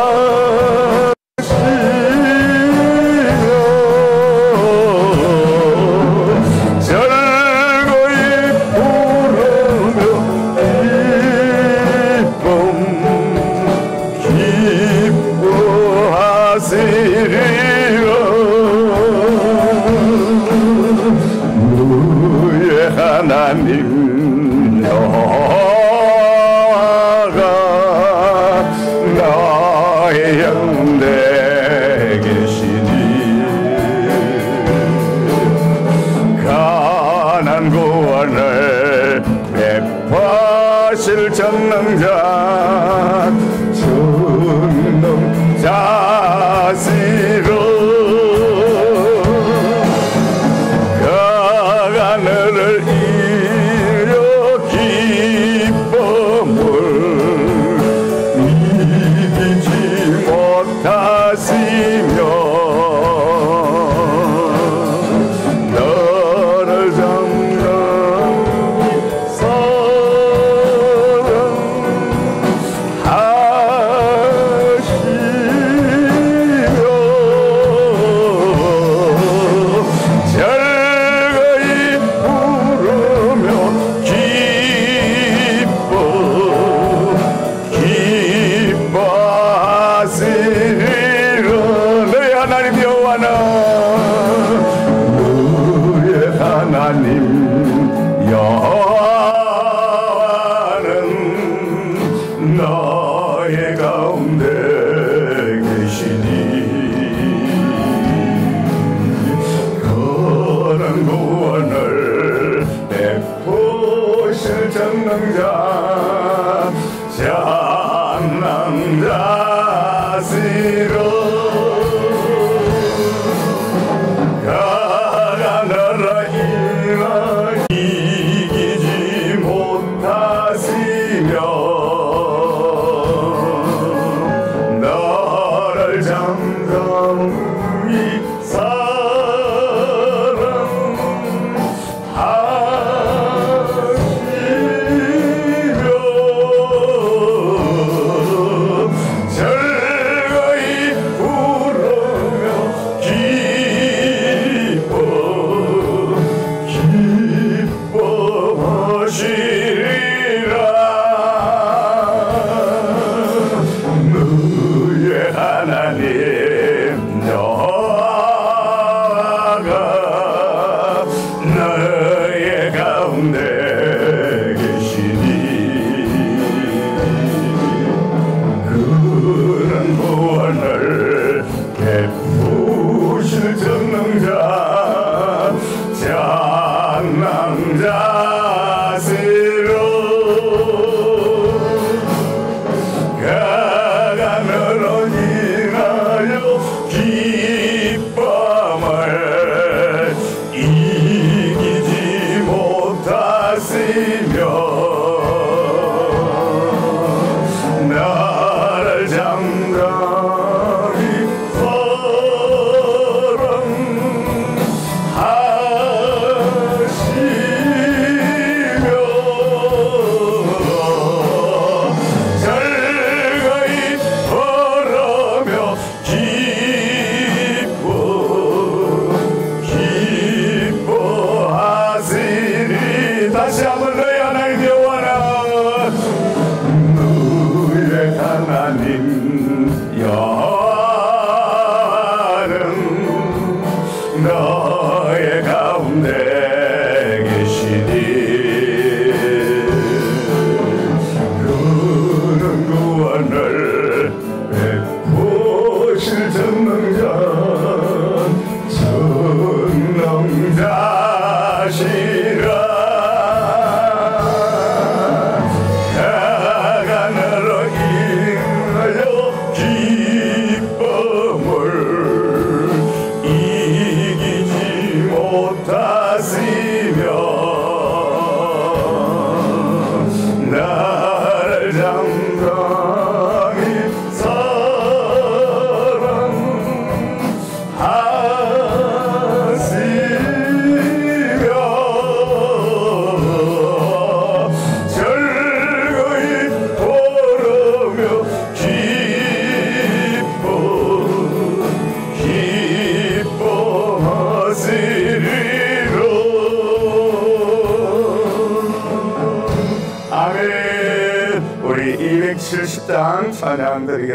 즐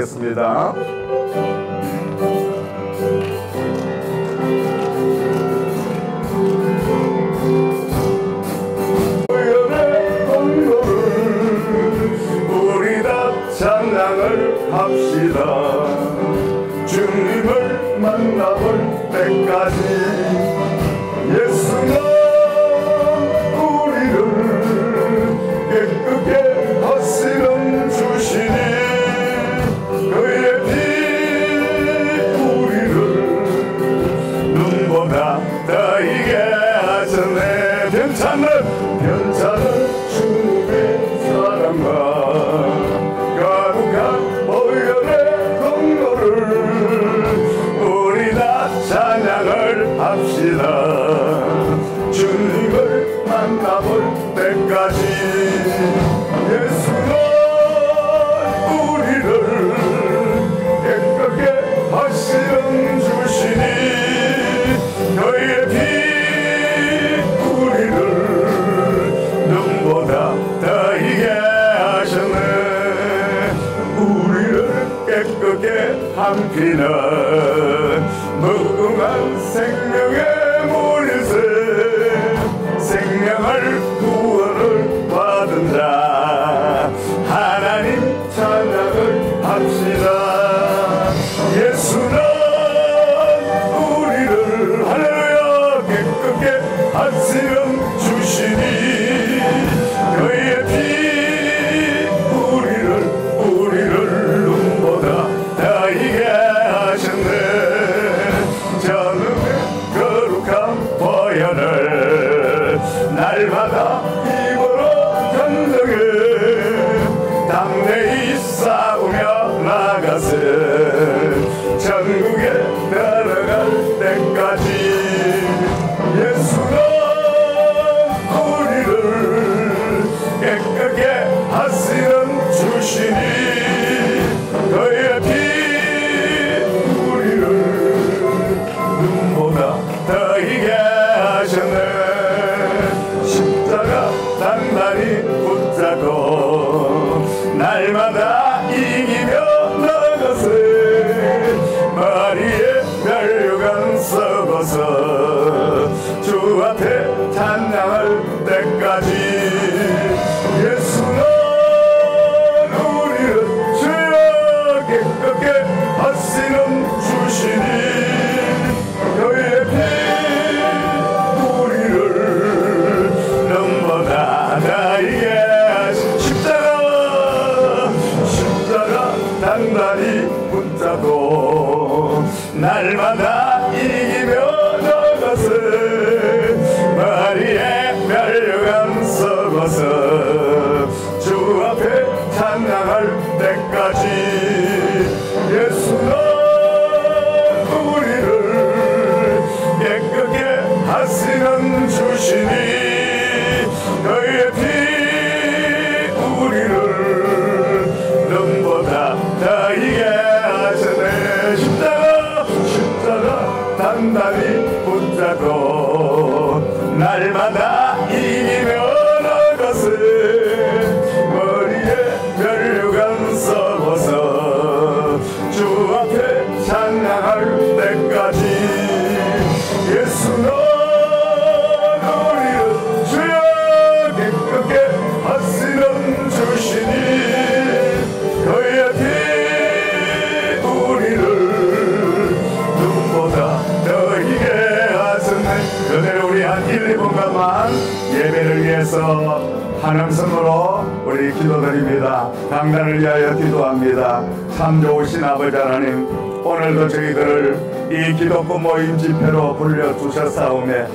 드리겠습니다. 뜻없고 모임 집회로 불려주셨사오매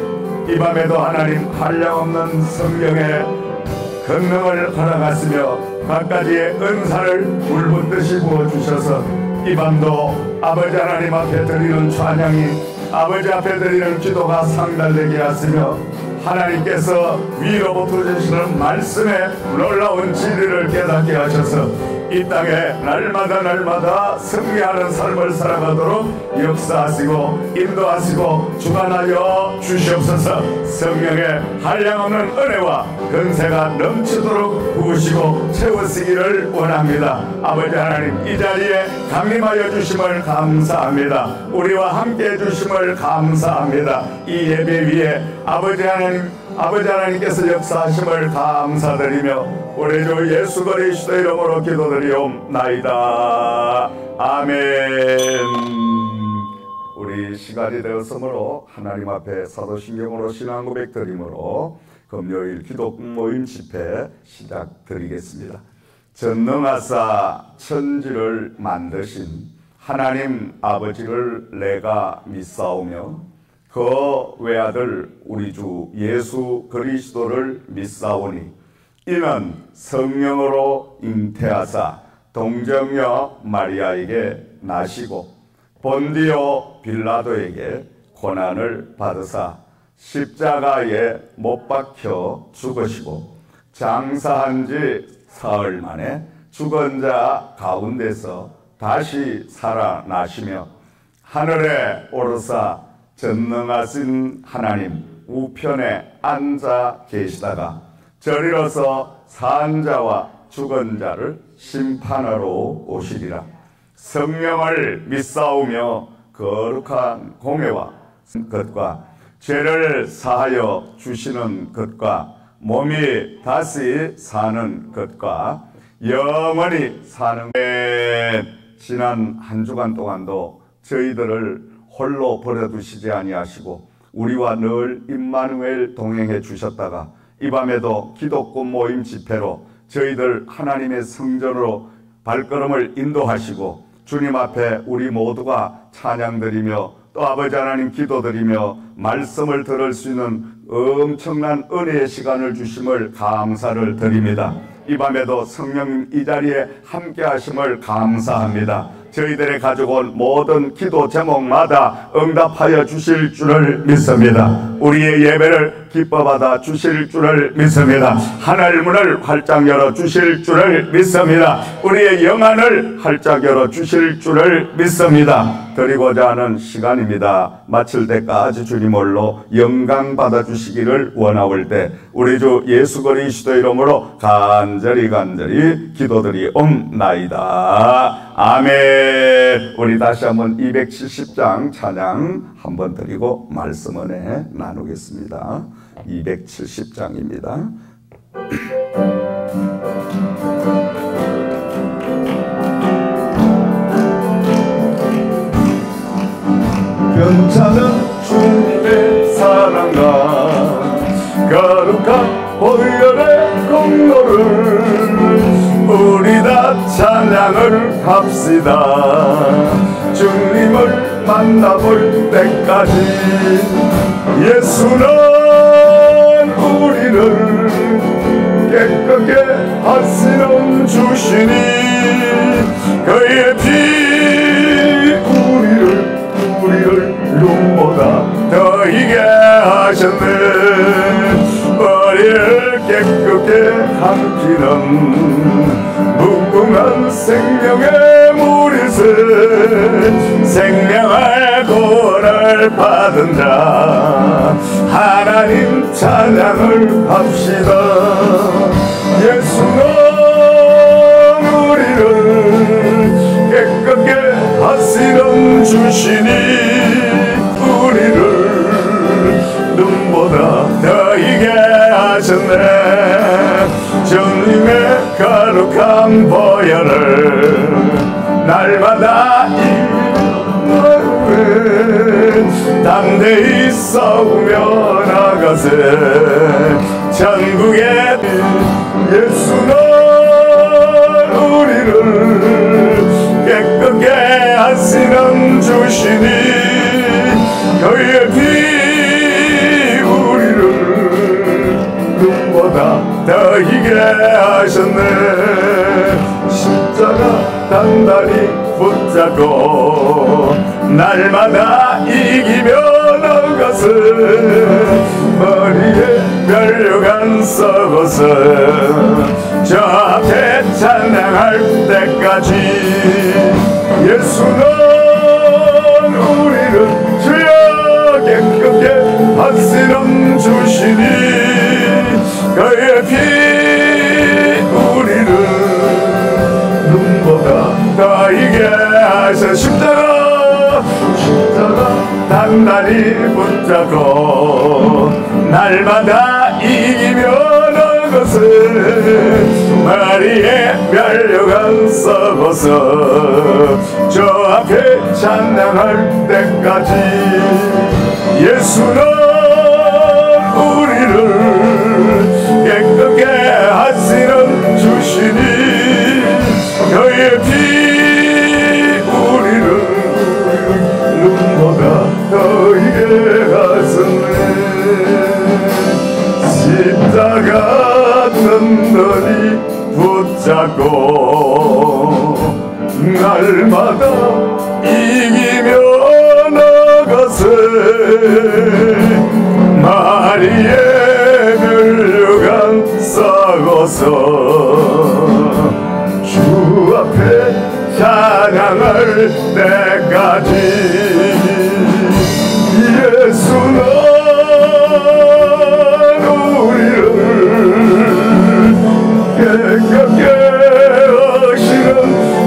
이 밤에도 하나님 한량없는 성령의 건능을 허락하시며 각가지의 은사를 울분듯이 부어주셔서 이 밤도 아버지 하나님 앞에 드리는 찬양이 아버지 앞에 드리는 기도가 상달되게 하시며 하나님께서 위로부터 주시는 말씀의 놀라운 진리를 깨닫게 하셔서 이 땅에 날마다 날마다 승리하는 삶을 살아가도록 역사하시고 인도하시고 주관하여 주시옵소서. 성령의 한량없는 은혜와 근세가 넘치도록 부으시고 채우시기를 원합니다. 아버지 하나님 이 자리에 강림하여 주심을 감사합니다. 우리와 함께 해주심을 감사합니다. 이 예배 위에 아버지 하나님 아버지 하나님께서 역사하심을 감사드리며 우리 주 예수 그리스도 이름으로 기도드리옵나이다. 아멘. 우리 시간이 되었으므로 하나님 앞에 사도신경으로 신앙 고백 드림으로 금요일 기도 모임 집회 시작 드리겠습니다. 전능하사 천지를 만드신 하나님 아버지를 내가 믿사오며 그 외아들 우리 주 예수 그리스도를 믿사오니 이는 성령으로 잉태하사 동정녀 마리아에게 나시고 본디오 빌라도에게 고난을 받으사 십자가에 못 박혀 죽으시고 장사한 지 사흘 만에 죽은 자 가운데서 다시 살아나시며 하늘에 오르사 전능하신 하나님 우편에 앉아 계시다가 저리로서 산자와 죽은 자를 심판하러 오시리라. 성령을 믿사오며 거룩한 공예와 것과 죄를 사하여 주시는 것과 몸이 다시 사는 것과 영원히 사는 지난 한 주간 동안도 저희들을 홀로 버려두시지 아니하시고 우리와 늘 임마누엘 동행해 주셨다가 이 밤에도 기독교 모임 집회로 저희들 하나님의 성전으로 발걸음을 인도하시고 주님 앞에 우리 모두가 찬양드리며 또 아버지 하나님 기도드리며 말씀을 들을 수 있는 엄청난 은혜의 시간을 주심을 감사를 드립니다. 이 밤에도 성령님 이 자리에 함께 하심을 감사합니다. 저희들의 가져온 모든 기도 제목마다 응답하여 주실 줄을 믿습니다. 우리의 예배를 기뻐받아 주실 줄을 믿습니다. 하늘 문을 활짝 열어 주실 줄을 믿습니다. 우리의 영안을 활짝 열어 주실 줄을 믿습니다. 드리고자 하는 시간입니다. 마칠 때까지 주님홀로 영광 받아 주시기를 원하올 때 우리 주 예수 그리스도 이름으로 간절히 간절히 기도드리옵나이다. 아멘. 우리 다시 한번 270장 찬양 한번 드리고 말씀 은혜 나누겠습니다. 270장입니다. 괜찮은 주님의 사랑과 거룩한 보혈의 공로를 우리 다 찬양을 합시다. 주님을 만나볼 때까지 예수는 우리를 깨끗게 하시는 주시니 그의 피 더 이게 하셨네. 머리를 깨끗게 감기는 무궁한 생명의 무리스 생명의 구원을 받은 자 하나님 찬양을 합시다. 예수는 우리를 깨끗게 하시는 주시니 보다 더 이게 하셨네. 주님의 거룩한 보혈을 날마다 담대히 싸우며 나가세. 천국의 예수는 우리를 깨끗게 하시는 주시니 그의 피 눈보다 더 이게 하셨네. 십자가 단단히 붙잡고 날마다 이기며 나 것은 머리에 멸류관 썩어서 저 앞에 찬양할 때까지 예수는 우리를 주여 하시는 주시니 그의 피 우리를 눈보다 더 이게 하셔 십자가. 십자가 단단히 붙잡고 날마다 이기며 것은 마리의 멸류관 썩어서 저 앞에 찬양할 때까지 예수는 우리를 깨끗게 하시는 주시니 그의 피 우리를 눈보다 더이게 하셨네. 십자가 든든히 붙잡고 날마다 이기며 나가세 마리의 멸류관 싸고서 주 앞에 찬양할 때까지 예수는 깨끗게 하시는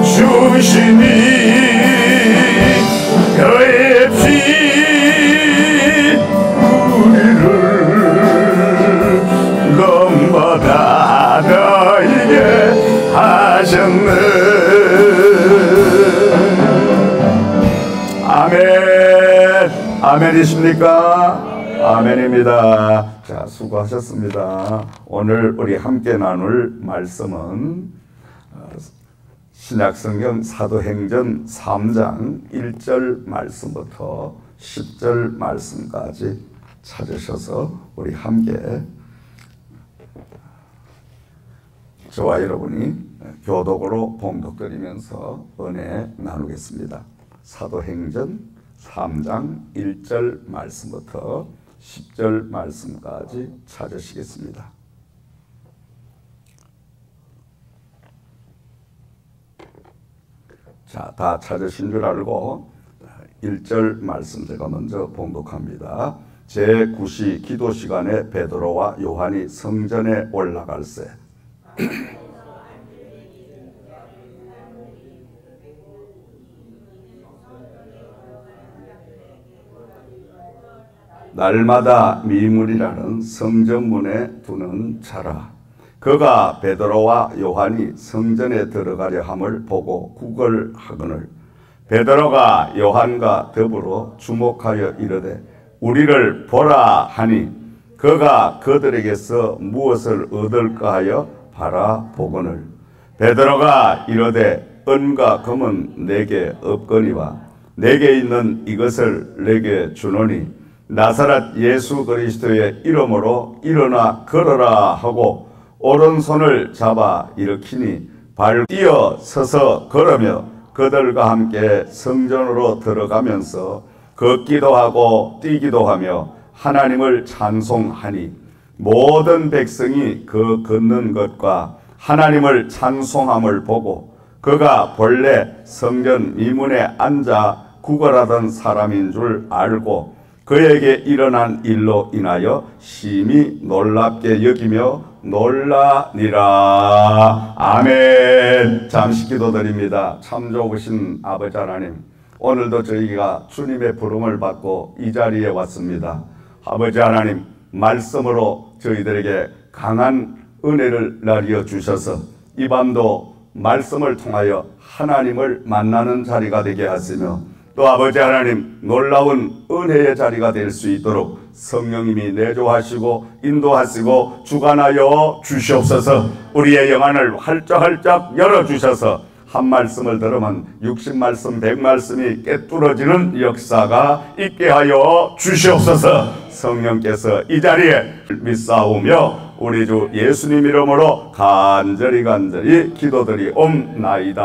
주시니 아멘 아멘이십니까? 아멘입니다. 자, 수고하셨습니다. 오늘 우리 함께 나눌 말씀은 어, 신약성경 사도행전 3장 1절 말씀부터 10절 말씀까지 찾으셔서 우리 함께 저와 여러분이 교독으로 봉독드리면서 은혜 나누겠습니다. 사도행전 3장 1절 말씀부터 10절 말씀까지 찾으시겠습니다. 자, 다 찾으신 줄 알고 1절 말씀 제가 먼저 봉독합니다. 제9시 기도 시간에 베드로와 요한이 성전에 올라갈세 날마다 미물이라는 성전문에 두는 자라. 그가 베드로와 요한이 성전에 들어가려 함을 보고 구걸하거늘 베드로가 요한과 더불어 주목하여 이르되 우리를 보라 하니 그가 그들에게서 무엇을 얻을까 하여 바라보거늘 베드로가 이르되 은과 금은 내게 없거니와 내게 있는 이것을 내게 주노니 나사렛 예수 그리스도의 이름으로 일어나 걸어라 하고 오른손을 잡아 일으키니 발 뛰어 서서 걸으며 그들과 함께 성전으로 들어가면서 걷기도 하고 뛰기도 하며 하나님을 찬송하니 모든 백성이 그 걷는 것과 하나님을 찬송함을 보고 그가 본래 성전 미문에 앉아 구걸하던 사람인 줄 알고 그에게 일어난 일로 인하여 심히 놀랍게 여기며 놀라니라. 아멘. 잠시 기도드립니다. 참 좋으신 아버지 하나님, 오늘도 저희가 주님의 부름을 받고 이 자리에 왔습니다. 아버지 하나님, 말씀으로 저희들에게 강한 은혜를 나리어 주셔서 이 밤도 말씀을 통하여 하나님을 만나는 자리가 되게 하시며 또 아버지 하나님 놀라운 은혜의 자리가 될 수 있도록 성령님이 내조하시고 인도하시고 주관하여 주시옵소서. 우리의 영안을 활짝활짝 열어주셔서 한 말씀을 들으면 60말씀 100말씀이 깨뚫어지는 역사가 있게 하여 주시옵소서. 성령께서 이 자리에 믿사오며 우리 주 예수님 이름으로 간절히 간절히 기도드리옵나이다.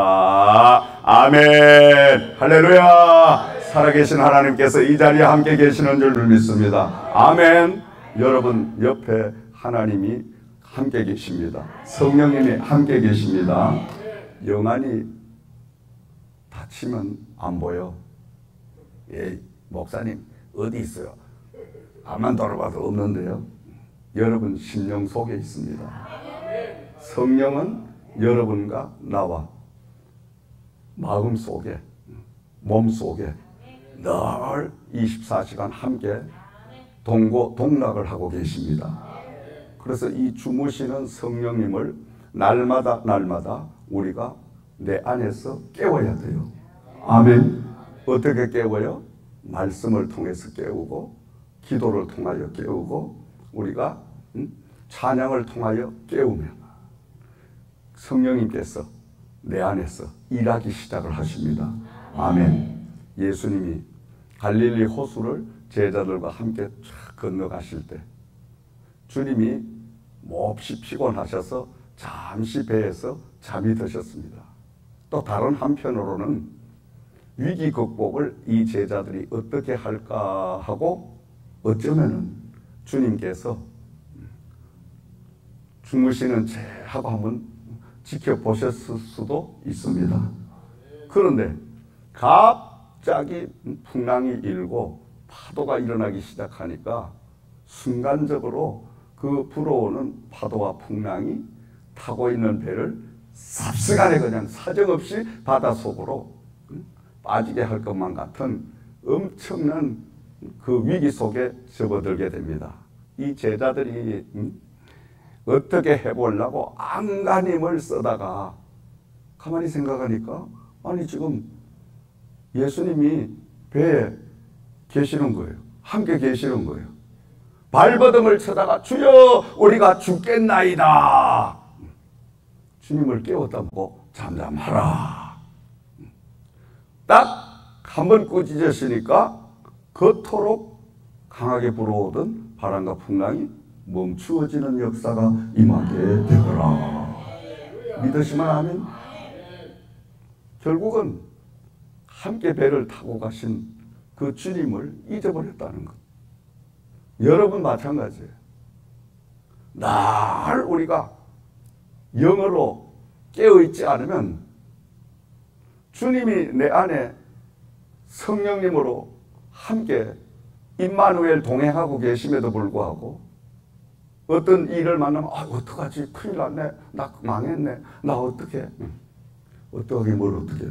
아멘. 할렐루야. 살아계신 하나님께서 이 자리에 함께 계시는 줄 믿습니다. 아멘. 여러분 옆에 하나님이 함께 계십니다. 성령님이 함께 계십니다. 영안이 다치면 안 보여. 예, 목사님 어디 있어요? 앞만 돌아봐도 없는데요. 여러분 심령 속에 있습니다. 성령은 여러분과 나와 마음 속에 몸 속에 늘 24시간 함께 동고 동락을 하고 계십니다. 그래서 이 주무시는 성령님을 날마다 날마다 우리가 내 안에서 깨워야 돼요. 아멘. 어떻게 깨워요? 말씀을 통해서 깨우고 기도를 통하여 깨우고 우리가 음? 찬양을 통하여 깨우면 성령님께서 내 안에서 일하기 시작을 하십니다. 아멘. 예수님이 갈릴리 호수를 제자들과 함께 쫙 건너가실 때 주님이 몹시 피곤하셔서 잠시 배에서 잠이 드셨습니다. 또 다른 한편으로는 위기 극복을 이 제자들이 어떻게 할까 하고 어쩌면은 주님께서 주무시는 채 하고 한번 지켜보셨을 수도 있습니다. 그런데 갑자기 풍랑이 일고 파도가 일어나기 시작하니까 순간적으로 그 불어오는 파도와 풍랑이 타고 있는 배를 삽시간에 그냥 사정없이 바다 속으로 빠지게 할 것만 같은 엄청난 그 위기 속에 접어들게 됩니다. 이 제자들이 어떻게 해보려고 안간힘을 쓰다가 가만히 생각하니까 아니 지금 예수님이 배에 계시는 거예요. 함께 계시는 거예요. 발버둥을 쳐다가 주여 우리가 죽겠나이다. 주님을 깨웠다고 잠잠하라. 딱 한 번 꾸짖으시니까 그토록 강하게 불어오던 바람과 풍랑이 멈추어지는 역사가 임하게 되더라. 믿으시면 아멘. 결국은 함께 배를 타고 가신 그 주님을 잊어버렸다는 것. 여러분 마찬가지예요. 날 우리가 영어로 깨어있지 않으면 주님이 내 안에 성령님으로 함께 임마누엘 동행하고 계심에도 불구하고 어떤 일을 만나면 아 어떡하지? 큰일 났네. 나 망했네. 나 어떻게 어떻게 뭘 어떻게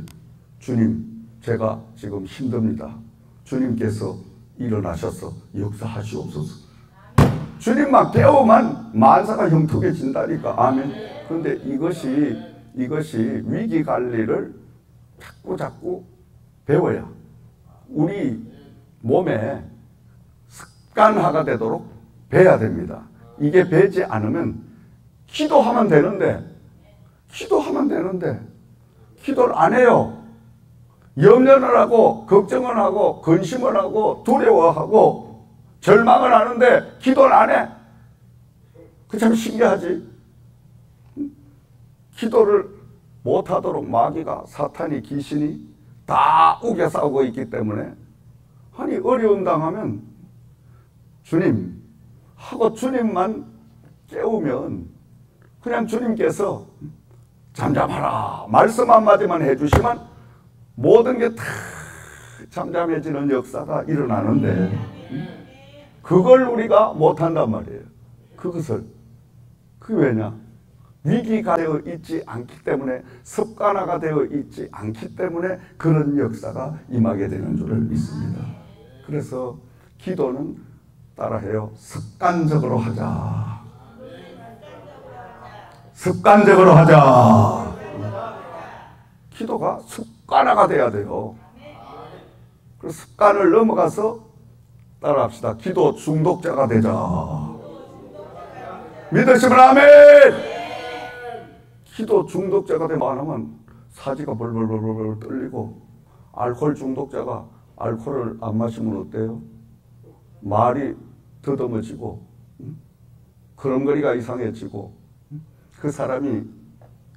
주님 제가 지금 힘듭니다. 주님께서 일어나셔서 역사하시옵소서. 주님만 깨우면 만사가 형통해진다니까. 아멘. 그런데 이것이 이것이 위기 관리를 자꾸 자꾸 배워야 우리 몸에 습관화가 되도록 배야 됩니다. 이게 배지 않으면 기도하면 되는데 기도하면 되는데 기도를 안 해요. 염려를 하고 걱정을 하고 근심을 하고 두려워하고 절망을 하는데 기도를 안 해. 그 참 신기하지. 기도를 못하도록 마귀가 사탄이 귀신이 다 우겨 싸우고 있기 때문에 아니 어려움 당하면 주님 하고 주님만 깨우면 그냥 주님께서 잠잠하라 말씀 한마디만 해주시면 모든 게 다 잠잠해지는 역사가 일어나는데 그걸 우리가 못한단 말이에요. 그것을 그 왜냐 위기가 되어 있지 않기 때문에 습관화가 되어 있지 않기 때문에 그런 역사가 임하게 되는 줄을 믿습니다. 그래서 기도는 따라해요. 습관적으로 하자. 습관적으로 하자. 기도가 습관화가 돼야 돼요. 그 습관을 넘어가서 따라합시다. 기도 중독자가 되자. 믿으시면 아멘! 기도 중독자가 되면 안 하면 사지가 벌벌벌벌 떨리고 알코올 중독자가 알코올을 안 마시면 어때요? 말이 더듬어지고 그런거리가 이상해지고 그 사람이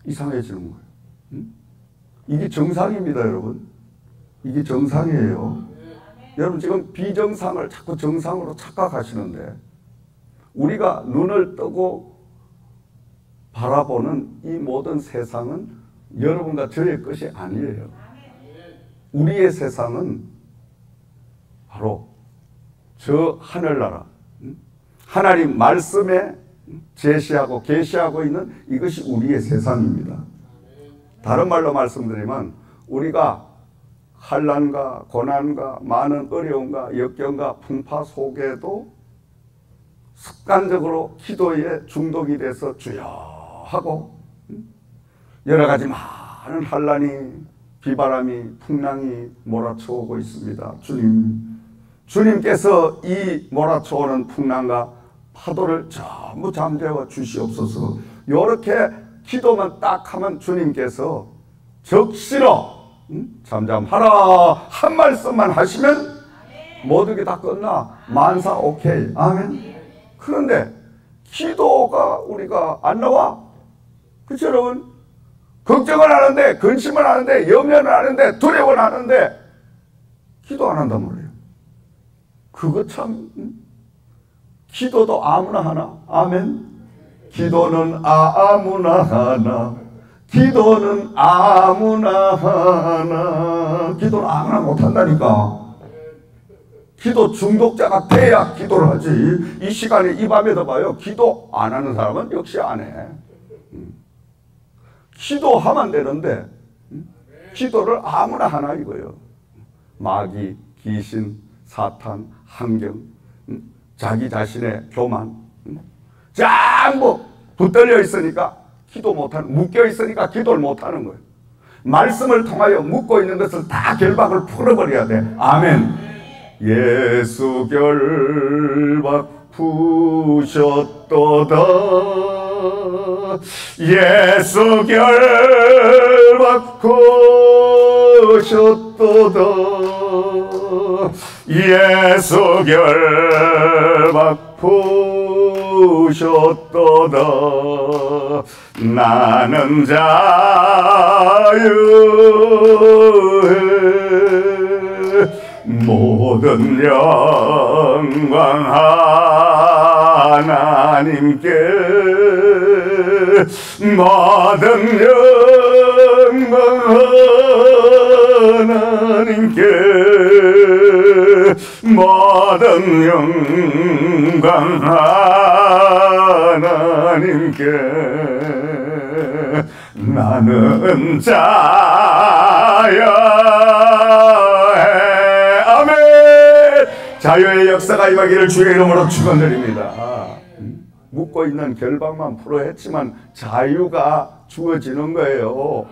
이상해지는 거예요. 이게 정상입니다, 여러분. 이게 정상이에요. 여러분 지금 비정상을 자꾸 정상으로 착각하시는데 우리가 눈을 뜨고 바라보는 이 모든 세상은 여러분과 저의 것이 아니에요. 우리의 세상은 바로 저 하늘나라 하나님 말씀에 제시하고 계시하고 있는 이것이 우리의 세상입니다. 다른 말로 말씀드리면 우리가 환란과 고난과 많은 어려움과 역경과 풍파 속에도 습관적으로 기도에 중독이 돼서 주여 하고 여러 가지 많은 환란이 비바람이 풍랑이 몰아쳐오고 있습니다. 주님 주님께서 이 몰아쳐오는 풍랑과 파도를 전부 잠재워 주시옵소서. 이렇게 기도만 딱 하면 주님께서 적시러 잠잠하라 한 말씀만 하시면 모든 게 다 끝나. 만사 오케이. 아멘. 그런데 기도가 우리가 안 나와? 그렇죠 여러분? 걱정을 하는데 근심을 하는데 염려를 하는데 두려움을 하는데 기도 안 한단 말이에요 그거 참 기도도 아무나 하나? 아멘? 기도는 아무나 하나. 기도는 아무나 하나. 기도는 아무나 못한다니까. 기도 중독자가 돼야 기도를 하지. 이 시간에 이 밤에도 봐요. 기도 안 하는 사람은 역시 안해. 음. 기도하면 되는데 음. 기도를 아무나 하나 이거요. 마귀, 귀신, 사탄, 환경 음. 자기 자신의 교만 전부 붙들려 있으니까 기도 못하는, 묶여 있으니까 기도를 못하는 거예요. 말씀을 통하여 묶고 있는 것을 다 결박을 풀어버려야 돼. 아멘. 예수 결박 푸셨도다. 예수 결박 푸셨도다. 예수 결박 푸셨도다. 나는 자유 모든 영광 하 나님께 모든 영광 하나님께 모든 영광 하나님께 나는 자야 자유의 역사가 임하기를 주의 이름으로 축원드립니다 묶고 있는 결박만 풀어했지만 자유가 주어지는 거예요.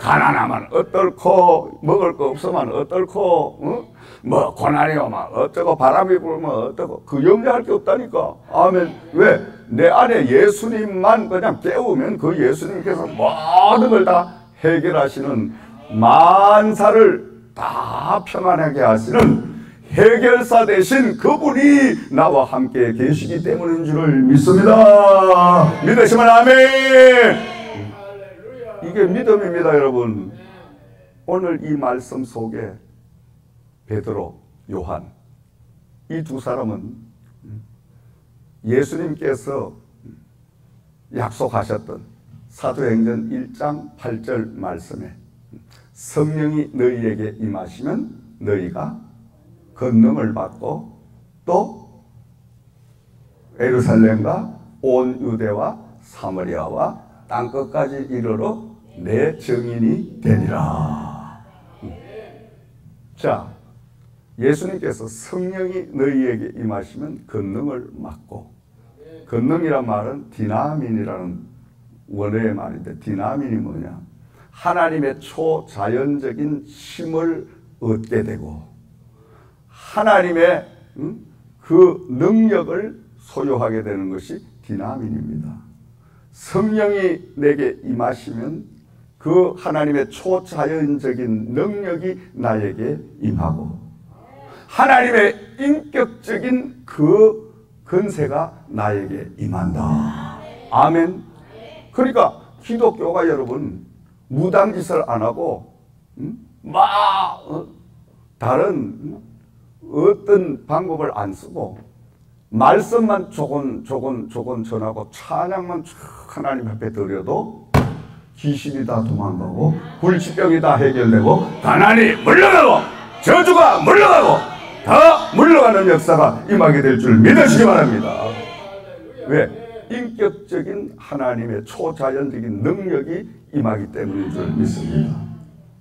가난하면 어떨고 먹을 거 없으면 어떨고 어? 뭐 고난이 오면 어쩌고 바람이 불면 어떠고. 그 염려할 게 없다니까. 아멘. 왜? 내 안에 예수님만 그냥 깨우면 그 예수님께서 모든 걸 다 해결하시는 만사를 다 평안하게 하시는 해결사 대신 그분이 나와 함께 계시기 때문인 줄을 믿습니다. 믿으시면 아멘. 이게 믿음입니다, 여러분. 오늘 이 말씀 속에 베드로, 요한 이 두 사람은 예수님께서 약속하셨던 사도행전 1장 8절 말씀에 성령이 너희에게 임하시면 너희가 권능을 받고 또 에루살렘과 온 유대와 사마리아와 땅 끝까지 이르러 내 증인이 되리라. 자, 예수님께서 성령이 너희에게 임하시면 권능을 맡고 권능이란 말은 디나민이라는 원어의 말인데 디나민이 뭐냐? 하나님의 초자연적인 힘을 얻게 되고 하나님의 음? 그 능력을 소유하게 되는 것이 디나민입니다. 성령이 내게 임하시면 그 하나님의 초자연적인 능력이 나에게 임하고 하나님의 인격적인 그 건세가 나에게 임한다. 아멘. 그러니까 기독교가 여러분 무당짓을 안 하고 막 어? 다른 어떤 방법을 안 쓰고 말씀만 조금 조금 조금 전하고 찬양만 쭉 하나님 앞에 드려도 귀신이 다 도망가고 불치병이 다 해결되고 가난이 물러가고 저주가 물러가고 다 물러가는 역사가 임하게 될 줄 믿으시기 바랍니다. 왜? 인격적인 하나님의 초자연적인 능력이 임하기 때문인 줄 믿습니다.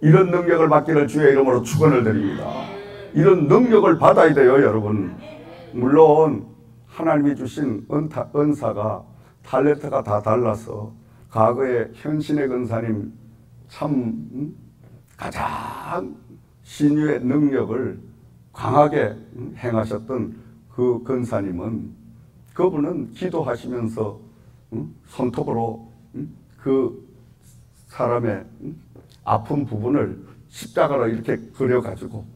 이런 능력을 받기를 주의 이름으로 축원을 드립니다. 이런 능력을 받아야 돼요, 여러분. 물론 하나님이 주신 은타, 은사가 탤런트가 다 달라서 과거에 현신의 근사님 참 가장 신유의 능력을 강하게 행하셨던 그 근사님은 그분은 기도하시면서 손톱으로 그 사람의 아픈 부분을 십자가로 이렇게 그려가지고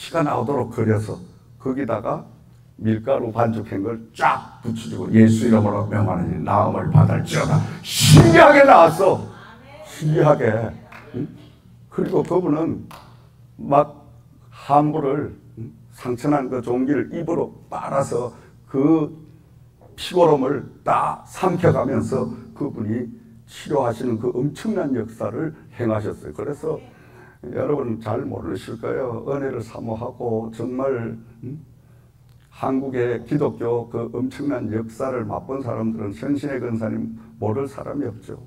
피가 나오도록 그려서 거기다가 밀가루 반죽한 걸 쫙 붙여주고 예수 이름으로 명하니 나음을 받을지어다. 신기하게 나왔어. 신기하게. 그리고 그분은 막 함부를 상처난 그 종기를 입으로 빨아서 그 피고름을 딱 삼켜가면서 그분이 치료하시는 그 엄청난 역사를 행하셨어요. 그래서 여러분 잘 모르실 거예요. 은혜를 사모하고 정말 한국의 기독교 그 엄청난 역사를 맛본 사람들은 현신의 근사님 모를 사람이 없죠.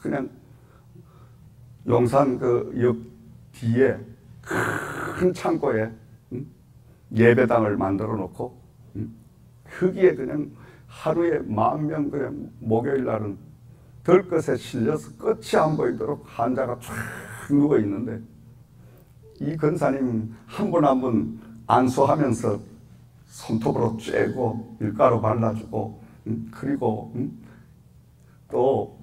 그냥 용산 그 역 뒤에 큰 창고에 예배당을 만들어 놓고 거기에 그냥 하루에 만 명 그냥 목요일 날은 들것에 실려서 끝이 안 보이도록 환자가 쫙 누워 있는데 이 근사님 한 분 한 분 안수하면서 손톱으로 쬐고 밀가루 발라주고 음, 그리고 음, 또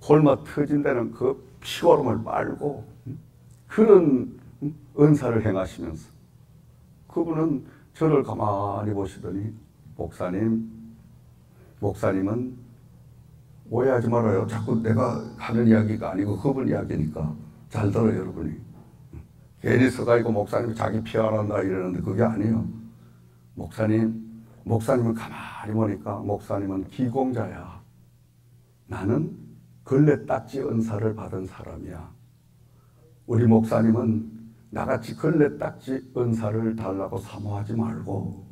골마 터진 데는 그 피고름을 빨고 음, 그런 은사를 행하시면서 그분은 저를 가만히 보시더니 목사님 목사님은 오해하지 말아요. 자꾸 내가 하는 이야기가 아니고 그분 이야기니까 잘 들어요, 여러분이. 괜히 서가지고 목사님이 자기 피하란다 이러는데 그게 아니에요. 목사님, 목사님은 가만히 보니까 목사님은 기공자야. 나는 걸레 딱지 은사를 받은 사람이야. 우리 목사님은 나같이 걸레 딱지 은사를 달라고 사모하지 말고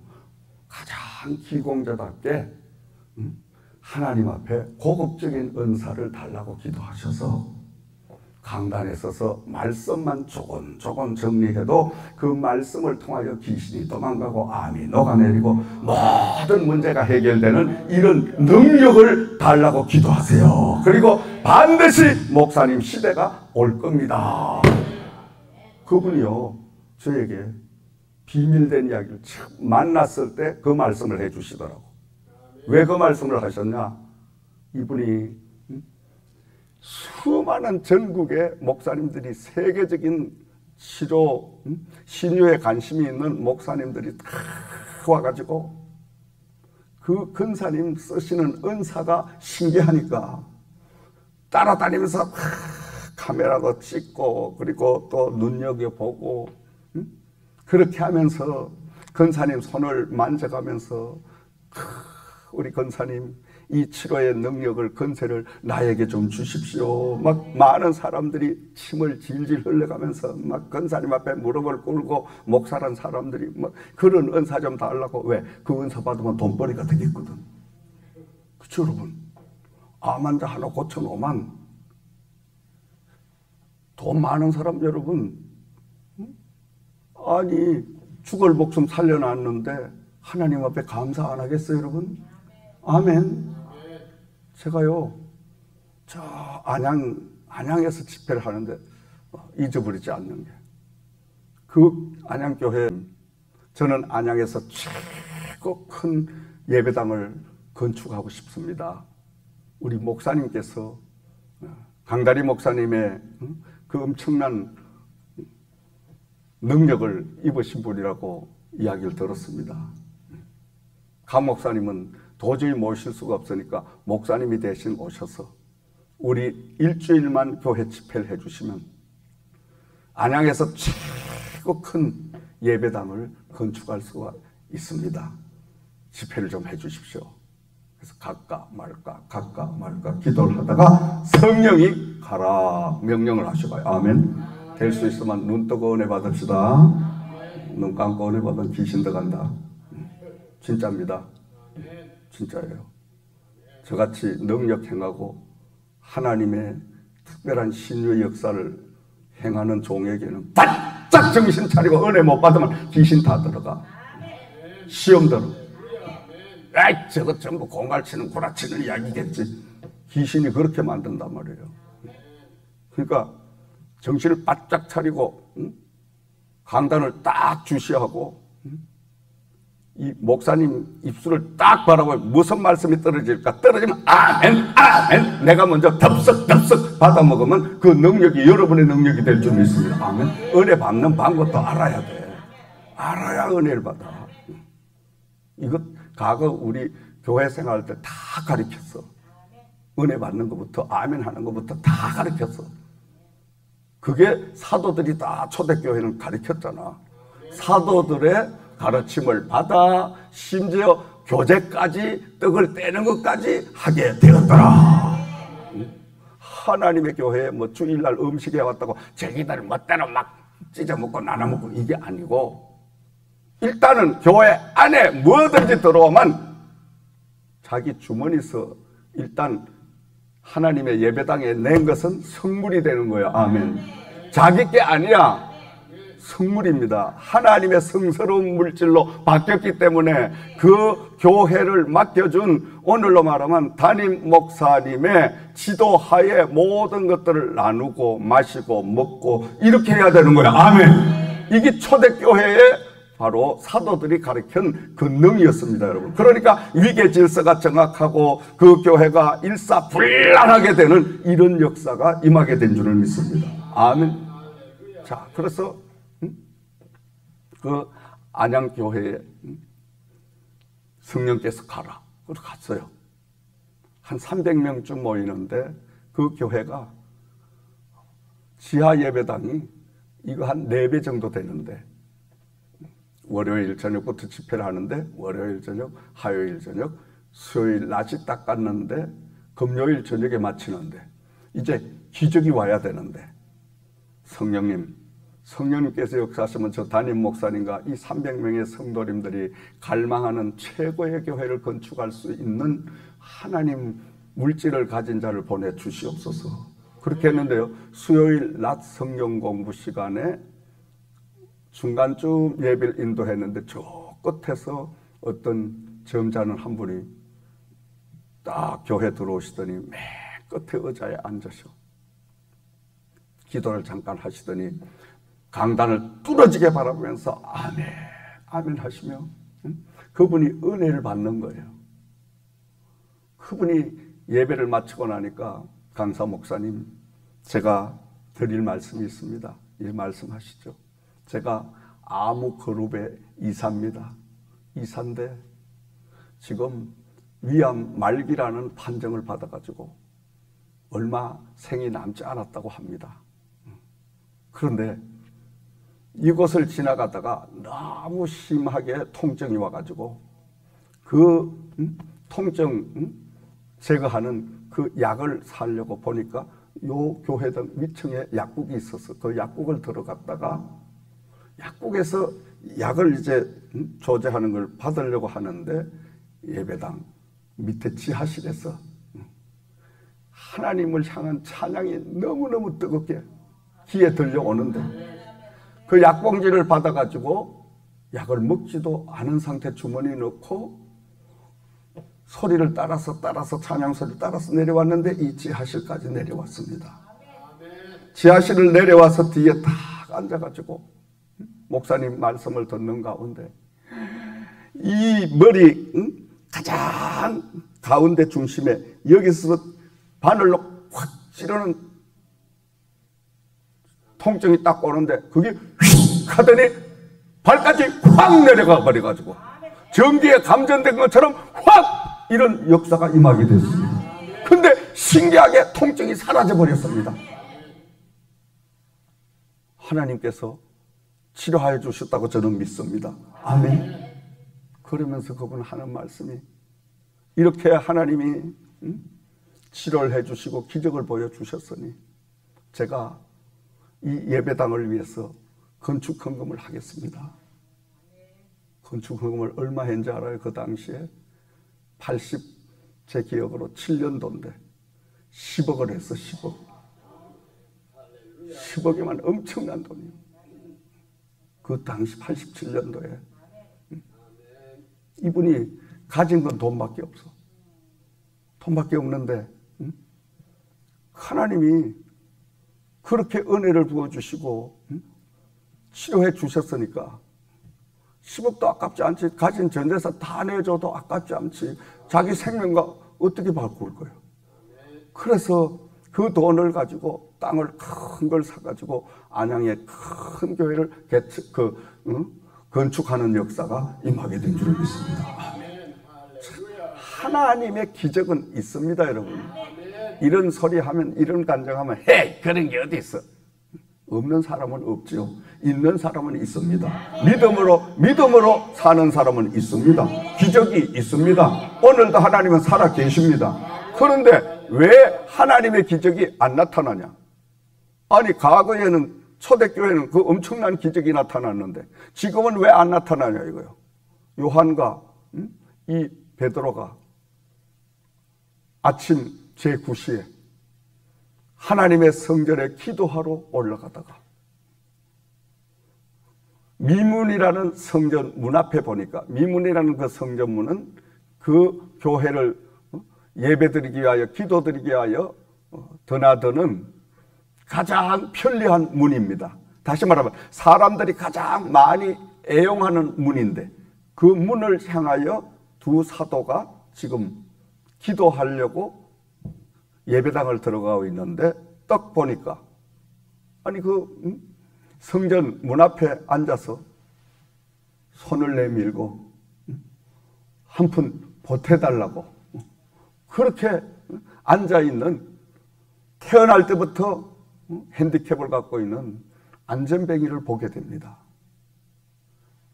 가장 기공자답게 하나님 앞에 고급적인 은사를 달라고 기도하셔서 강단에 서서 말씀만 조곤조곤 정리해도 그 말씀을 통하여 귀신이 도망가고 암이 녹아내리고 모든 문제가 해결되는 이런 능력을 달라고 기도하세요. 그리고 반드시 목사님 시대가 올 겁니다. 그분이요, 저에게 비밀된 이야기를 만났을 때 그 말씀을 해주시더라고. 왜 그 말씀을 하셨냐? 이분이 수많은 전국의 목사님들이 세계적인 치료, 신유에 관심이 있는 목사님들이 다 와가지고 그 근사님 쓰시는 은사가 신기하니까 따라다니면서 카메라도 찍고 그리고 또 눈여겨보고 그렇게 하면서 근사님 손을 만져가면서 우리 근사님 이 치료의 능력을 건세를 나에게 좀 주십시오. 막 많은 사람들이 침을 질질 흘려가면서 막 건사님 앞에 무릎을 꿇고 목사란 사람들이 막 그런 은사 좀 달라고 왜? 그 은사 받으면 돈벌이가 되겠거든. 그쵸 여러분? 암 환자 하나 고쳐놓으면 돈 많은 사람 여러분 아니 죽을 목숨 살려놨는데 하나님 앞에 감사 안 하겠어요 여러분? 아멘. 제가요, 저 안양, 안양에서 집회를 하는데 잊어버리지 않는 게. 그 안양교회, 저는 안양에서 최고 큰 예배당을 건축하고 싶습니다. 우리 목사님께서 강다리 목사님의 그 엄청난 능력을 입으신 분이라고 이야기를 들었습니다. 강 목사님은 도저히 모실 수가 없으니까 목사님이 대신 오셔서 우리 일주일만 교회 집회를 해주시면 안양에서 최고 큰 예배당을 건축할 수가 있습니다. 집회를 좀 해주십시오. 그래서 갈까 말까 갈까 말까 기도를 하다가 성령이 가라 명령을 하셔봐요. 아멘. 될 수 있으면 눈 뜨고 은혜 받읍시다. 눈 감고 은혜 받으면 귀신 들어간다. 진짜입니다. 진짜예요. 저같이 능력 행하고 하나님의 특별한 신유의 역사를 행하는 종에게는 바짝 정신 차리고 은혜 못 받으면 귀신 다 들어가. 시험 들어. 아이, 저거 전부 공갈치는 구라치는 이야기겠지. 귀신이 그렇게 만든단 말이에요. 그러니까 정신을 바짝 차리고 응? 강단을 딱 주시하고 응? 이 목사님 입술을 딱 바라보고 무슨 말씀이 떨어질까? 떨어지면 아멘 아멘. 내가 먼저 덥석 덥석 받아 먹으면 그 능력이 여러분의 능력이 될 줄 믿습니다. 아멘. 은혜 받는 방법도 알아야 돼. 알아야 은혜를 받아. 이것 과거 우리 교회 생활 때 다 가르쳤어. 은혜 받는 것부터 아멘 하는 것부터 다 가르쳤어. 그게 사도들이 다 초대교회는 가르쳤잖아. 사도들의 가르침을 받아 심지어 교제까지 떡을 떼는 것까지 하게 되었더라. 하나님의 교회에 뭐 주일날 음식에 왔다고 자기들 멋대로 막 찢어 먹고 나눠 먹고 이게 아니고 일단은 교회 안에 뭐든지 들어오면 자기 주머니에서 일단 하나님의 예배당에 낸 것은 성물이 되는 거예요. 아멘. 자기 게 아니야. 성물입니다. 하나님의 성스러운 물질로 바뀌었기 때문에 그 교회를 맡겨준 오늘로 말하면 담임 목사님의 지도하에 모든 것들을 나누고 마시고 먹고 이렇게 해야 되는 거야. 아멘. 이게 초대교회의 바로 사도들이 가르친 근능이었습니다, 여러분. 그러니까 위계 질서가 정확하고 그 교회가 일사불란하게 되는 이런 역사가 임하게 된 줄을 믿습니다. 아멘. 자, 그래서 그 안양교회에 성령께서 가라. 그래서 갔어요. 한 300명쯤 모이는데 그 교회가 지하 예배당이 이거 한 4배 정도 되는데 월요일 저녁부터 집회를 하는데 월요일 저녁, 화요일 저녁, 수요일 낮이 딱 갔는데 금요일 저녁에 마치는데 이제 기적이 와야 되는데 성령님 성령님께서 역사하시면 저 담임 목사님과 이 300명의 성도님들이 갈망하는 최고의 교회를 건축할 수 있는 하나님 물질을 가진 자를 보내 주시옵소서. 그렇게 했는데요. 수요일 낮 성경 공부 시간에 중간쯤 예배를 인도했는데 저 끝에서 어떤 점잖은 한 분이 딱 교회 들어오시더니 맨 끝에 의자에 앉으셔. 기도를 잠깐 하시더니 강단을 뚫어지게 바라보면서 아멘, 아멘 하시며 응? 그분이 은혜를 받는 거예요. 그분이 예배를 마치고 나니까 강사 목사님 제가 드릴 말씀이 있습니다. 이 말씀하시죠. 제가 아무 그룹의 이사입니다. 이사인데 지금 위암 말기라는 판정을 받아가지고 얼마 생이 남지 않았다고 합니다. 그런데 이곳을 지나가다가 너무 심하게 통증이 와가지고 그 음? 통증 음? 제거하는 그 약을 사려고 보니까 요 교회당 위층에 약국이 있어서 그 약국을 들어갔다가 약국에서 약을 이제 음? 조제하는 걸 받으려고 하는데 예배당 밑에 지하실에서 하나님을 향한 찬양이 너무너무 뜨겁게 귀에 들려오는데 그 약봉지를 받아가지고 약을 먹지도 않은 상태 주머니에 넣고 소리를 따라서 따라서 찬양 소리를 따라서 내려왔는데 이 지하실까지 내려왔습니다. 지하실을 내려와서 뒤에 딱 앉아가지고 목사님 말씀을 듣는 가운데 이 머리 응? 가장 가운데 중심에 여기서 바늘로 확 찌르는 통증이 딱 오는데 그게 휙 하더니 발까지 확 내려가 버려가지고 전기에 감전된 것처럼 확 이런 역사가 임하게 됐습니다. 근데 신기하게 통증이 사라져 버렸습니다. 하나님께서 치료하여 주셨다고 저는 믿습니다. 아멘. 그러면서 그분 하는 말씀이 이렇게 하나님이 치료를 해주시고 기적을 보여주셨으니 제가 이 예배당을 위해서 건축 헌금을 하겠습니다. 건축 헌금을 얼마 했는지 알아요? 그 당시에 80, 제 기억으로 7년도인데 10억을 했어, 10억. 10억이면 엄청난 돈이에요. 그 당시 87년도에. 이분이 가진 건 돈밖에 없어. 돈밖에 없는데, 하나님이 그렇게 은혜를 부어주시고, 치료해 주셨으니까, 10억도 아깝지 않지. 가진 전재산 다 내줘도 아깝지 않지. 자기 생명과 어떻게 바꿀 거예요? 그래서 그 돈을 가지고 땅을 큰 걸 사가지고 안양에 큰 교회를 개척, 그, 응? 건축하는 역사가 임하게 된줄 믿습니다. 하나님의 기적은 있습니다, 여러분. 이런 소리 하면, 이런 간증하면, 헤 그런 게 어디 있어? 없는 사람은 없지요. 있는 사람은 있습니다. 믿음으로, 믿음으로 사는 사람은 있습니다. 기적이 있습니다. 오늘도 하나님은 살아 계십니다. 그런데 왜 하나님의 기적이 안 나타나냐? 아니, 과거에는 초대교회는 그 엄청난 기적이 나타났는데 지금은 왜 안 나타나냐 이거요. 요한과 음? 이 베드로가 아침 제9시에 하나님의 성전에 기도하러 올라가다가 미문이라는 성전 문 앞에 보니까 미문이라는 그 성전 문은 그 교회를 어, 예배드리기 위하여 기도드리기 위하여 어, 드나드는 가장 편리한 문입니다. 다시 말하면 사람들이 가장 많이 애용하는 문인데 그 문을 향하여 두 사도가 지금 기도하려고 예배당을 들어가고 있는데 딱 보니까 아니 그 성전 문 앞에 앉아서 손을 내밀고 한 푼 보태달라고 그렇게 앉아 있는 태어날 때부터 핸디캡을 갖고 있는 안전뱅이를 보게 됩니다.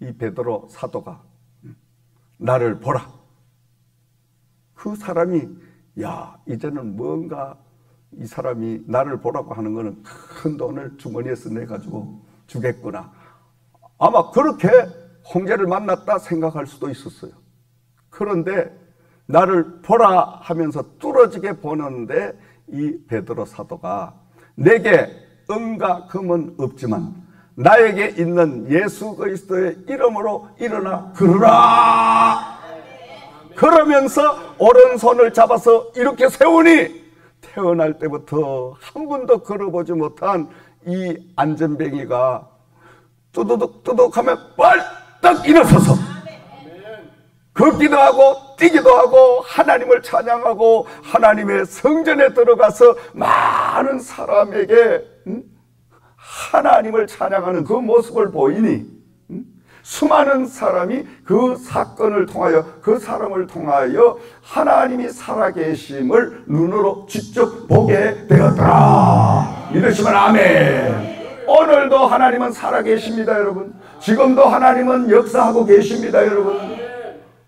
이 베드로 사도가 나를 보라. 그 사람이 야 이제는 뭔가 이 사람이 나를 보라고 하는 것은 큰 돈을 주머니에서 내가지고 주겠구나. 아마 그렇게 홍제를 만났다 생각할 수도 있었어요. 그런데 나를 보라 하면서 뚫어지게 보는데 이 베드로 사도가 내게 은과 금은 없지만 나에게 있는 예수 그리스도의 이름으로 일어나 걸으라. 그러면서 오른손을 잡아서 이렇게 세우니 태어날 때부터 한 번도 걸어보지 못한 이 안전뱅이가 뚜두둑 뚜둑 하면 빨딱 일어서서 걷기도 하고 뛰기도 하고 하나님을 찬양하고 하나님의 성전에 들어가서 많은 사람에게 하나님을 찬양하는 그 모습을 보이니 수많은 사람이 그 사건을 통하여 그 사람을 통하여 하나님이 살아계심을 눈으로 직접 보게 되었더라. 믿으시면 아멘. 오늘도 하나님은 살아계십니다 여러분. 지금도 하나님은 역사하고 계십니다 여러분.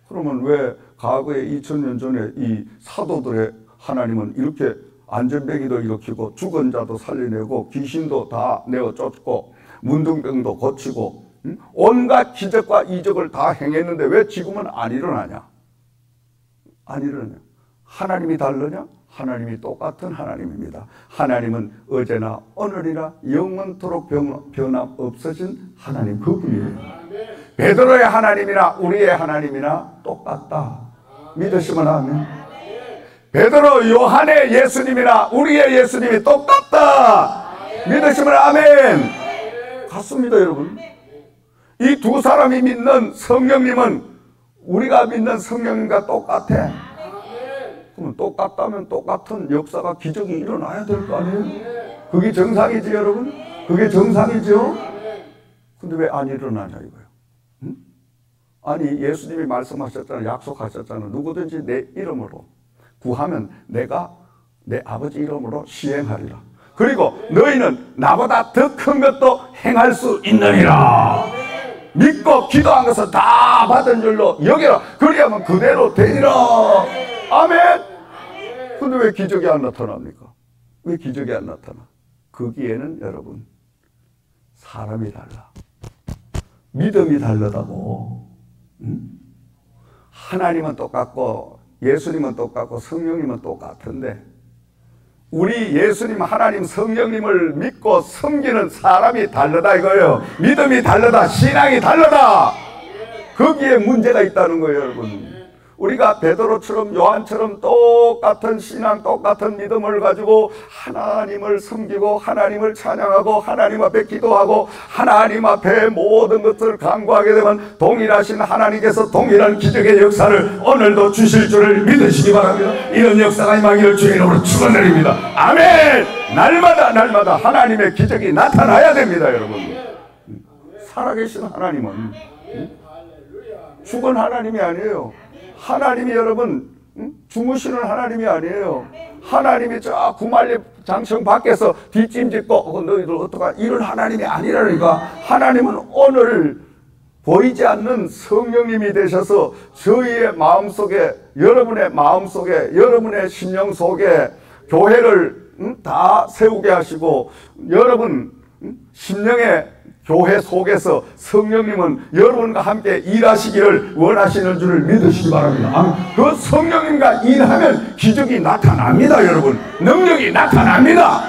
그러면 왜 과거에 2000년 전에 이 사도들의 하나님은 이렇게 안전뱅이도 일으키고 죽은 자도 살려내고 귀신도 다 내어 쫓고 문둥병도 고치고 온갖 기적과 이적을 다 행했는데 왜 지금은 안 일어나냐? 안 일어나냐? 하나님이 다르냐? 하나님이 똑같은 하나님입니다. 하나님은 어제나 오늘이나 영원토록 변함 없어진 하나님 그분이에요. 베드로의 하나님이나 우리의 하나님이나 똑같다. 믿으시면 아멘. 베드로 요한의 예수님이나 우리의 예수님이 똑같다. 믿으시면 아멘. 같습니다, 여러분. 이 두 사람이 믿는 성령님은 우리가 믿는 성령님과 똑같아. 그럼 똑같다면 똑같은 역사가 기적이 일어나야 될 거 아니에요? 그게 정상이지 여러분? 그게 정상이죠? 근데 왜 안 일어나냐 이거예요. 응? 아니 예수님이 말씀하셨잖아요. 약속하셨잖아요. 누구든지 내 이름으로 구하면 내가 내 아버지 이름으로 시행하리라. 그리고 너희는 나보다 더 큰 것도 행할 수 있느니라. 믿고 기도한 것을 다 받은 줄로 여기라. 그리하면 그대로 되리라. 아멘. 근데 왜 기적이 안 나타납니까? 왜 기적이 안 나타나? 거기에는 여러분 사람이 달라. 믿음이 다르다고. 응? 하나님은 똑같고 예수님은 똑같고 성령님은 똑같은데 우리 예수님 하나님 성령님을 믿고 섬기는 사람이 다르다 이거예요. 믿음이 다르다. 신앙이 다르다. 거기에 문제가 있다는 거예요, 여러분. 우리가 베드로처럼 요한처럼 똑같은 신앙, 똑같은 믿음을 가지고 하나님을 섬기고 하나님을 찬양하고 하나님 앞에 기도하고 하나님 앞에 모든 것을 간구하게 되면 동일하신 하나님께서 동일한 기적의 역사를 오늘도 주실 줄을 믿으시기 바랍니다. 이런 역사가 임하기를 주의 이름으로 축원드립니다. 아멘. 날마다 날마다 하나님의 기적이 나타나야 됩니다, 여러분. 살아계신 하나님은 죽은 하나님이 아니에요. 하나님이 여러분 주무시는 하나님이 아니에요. 하나님이 저 구말리 장청 밖에서 뒷짐짓고 어, 너희들 어떡하 이런 하나님이 아니라니까. 하나님은 오늘 보이지 않는 성령님이 되셔서 저희의 마음속에 여러분의 마음속에 여러분의 심령 속에 교회를 다 세우게 하시고 여러분 심령의 교회 속에서 성령님은 여러분과 함께 일하시기를 원하시는 줄을 믿으시기 바랍니다. 그 성령님과 일하면 기적이 나타납니다, 여러분. 능력이 나타납니다.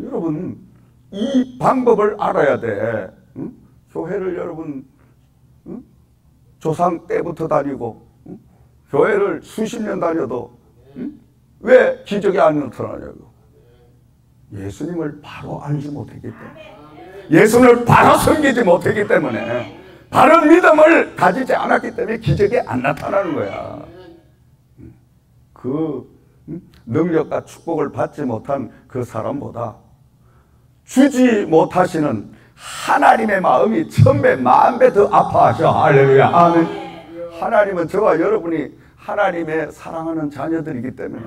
여러분, 이 방법을 알아야 돼. 응? 교회를 여러분, 응? 조상 때부터 다니고, 응? 교회를 수십 년 다녀도, 왜 기적이 안 나타나냐고. 예수님을 바로 알지 못했기 때문에. 예수를 바로 섬기지 못했기 때문에 바른 믿음을 가지지 않았기 때문에 기적이 안 나타나는 거야. 그 능력과 축복을 받지 못한 그 사람보다 주지 못하시는 하나님의 마음이 천배 만배 더 아파하셔. 할렐루야. 아멘. 하나님은 저와 여러분이 하나님의 사랑하는 자녀들이기 때문에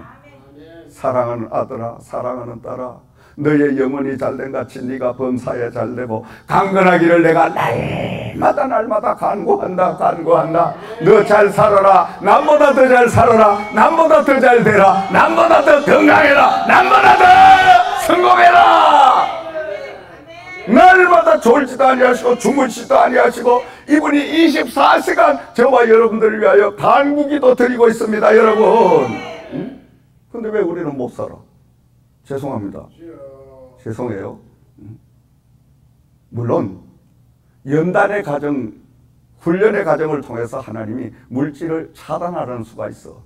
사랑하는 아들아, 사랑하는 딸아, 너의 영혼이 잘된 같이 네가 범사에 잘되고 강건하기를 내가 날마다 날마다 간구한다 간구한다. 너 잘 살아라. 남보다 더 잘 살아라. 남보다 더 잘 되라. 남보다 더 건강해라. 남보다 더 성공해라. 날마다 졸지도 아니하시고 주무시도 아니하시고 이분이 24시간 저와 여러분들을 위하여 간구기도 드리고 있습니다 여러분. 근데 왜 우리는 못 살아 죄송합니다 죄송해요. 물론 연단의 과정, 훈련의 과정을 통해서 하나님이 물질을 차단하는 수가 있어.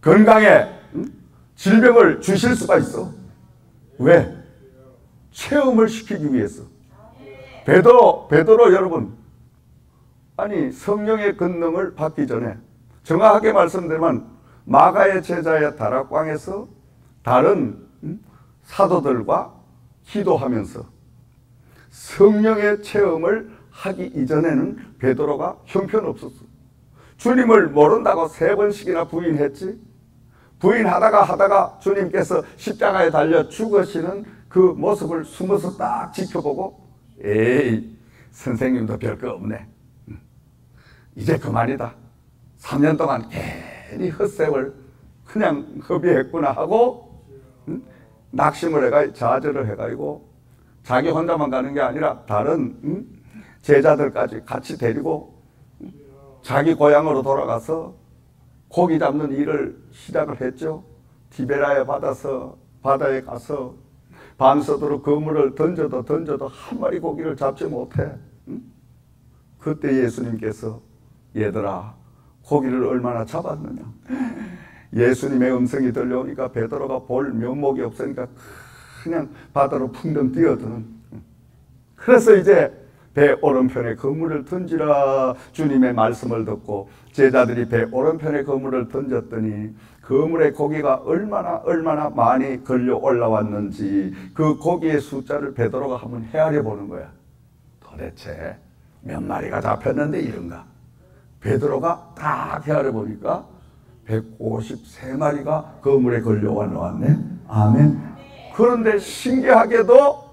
건강에 질병을 주실 수가 있어. 왜? 체험을 시키기 위해서. 베드로, 베드로 여러분, 아니 성령의 권능을 받기 전에 정확하게 말씀드리면 마가의 제자의 다락방에서 다른 사도들과 기도하면서 성령의 체험을 하기 이전에는 베드로가 형편없었어. 주님을 모른다고 세 번씩이나 부인했지. 부인하다가 하다가 주님께서 십자가에 달려 죽으시는 그 모습을 숨어서 딱 지켜보고 에이 선생님도 별거 없네. 음, 이제 그만이다. 3년 동안 괜히 헛세월 그냥 허비했구나 하고 낙심을 해가 좌절을 해가지고 자기 혼자만 가는 게 아니라 다른 음? 제자들까지 같이 데리고 자기 고향으로 돌아가서 고기 잡는 일을 시작을 했죠. 티베라에 받아서 바다에 가서 밤새도록 그물을 던져도 던져도 한 마리 고기를 잡지 못해. 음? 그때 예수님께서 얘들아 고기를 얼마나 잡았느냐. 예수님의 음성이 들려오니까 베드로가 볼 면목이 없으니까 그냥 바다로 풍덩 뛰어드는 그래서 이제 배 오른편에 그물을 던지라 주님의 말씀을 듣고 제자들이 배 오른편에 그물을 던졌더니 그물에 고기가 얼마나 얼마나 많이 걸려 올라왔는지 그 고기의 숫자를 베드로가 한번 헤아려 보는 거야. 도대체 몇 마리가 잡혔는데 이런가? 베드로가 딱 헤아려 보니까 153마리가 그물에 걸려와 나왔네. 아멘. 그런데 신기하게도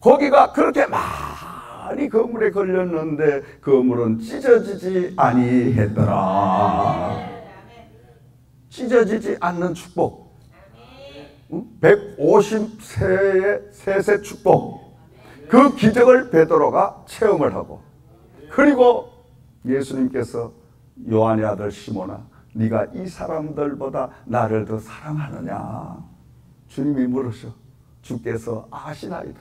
거기가 그렇게 많이 그물에 걸렸는데 그물은 찢어지지 아니했더라. 찢어지지 않는 축복. 150세의 세세 축복. 그 기적을 베드로가 체험을 하고 그리고 예수님께서 요한의 아들 시몬아 네가 이 사람들보다 나를 더 사랑하느냐? 주님이 물으셔. 주께서 아시나이다.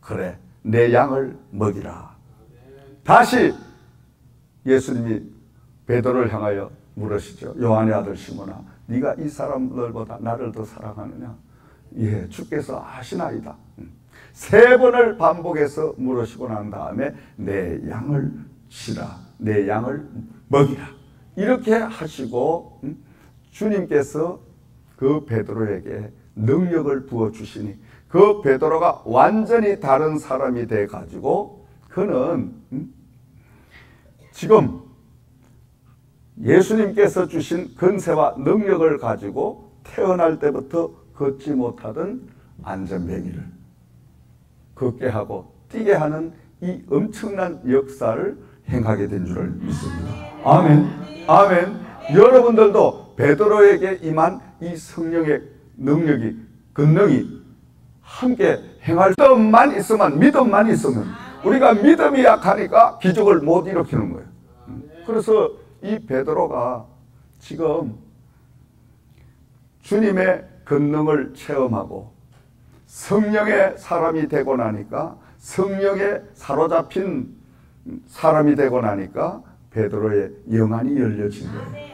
그래 내 양을 먹이라. 다시 예수님이 베드로를 향하여 물으시죠. 요한의 아들 시몬아 네가 이 사람들보다 나를 더 사랑하느냐? 예 주께서 아시나이다. 세 번을 반복해서 물으시고 난 다음에 내 양을 치라. 내 양을 먹이라 이렇게 하시고 음, 주님께서 그 베드로에게 능력을 부어 주시니 그 베드로가 완전히 다른 사람이 돼 가지고 그는 음, 지금 예수님께서 주신 근세와 능력을 가지고 태어날 때부터 걷지 못하던 안전뱅이를 걷게 하고 뛰게 하는 이 엄청난 역사를 행하게 된 줄을 믿습니다. 아멘. 아멘. 여러분들도 베드로에게 임한 이 성령의 능력이 권능이 함께 행할 믿음만 있으면 믿음만 있으면 우리가 믿음이 약하니까 기적을 못 일으키는 거예요. 그래서 이 베드로가 지금 주님의 권능을 체험하고 성령의 사람이 되고 나니까 성령에 사로잡힌 사람이 되고 나니까 베드로의 영안이 열려진 거예요.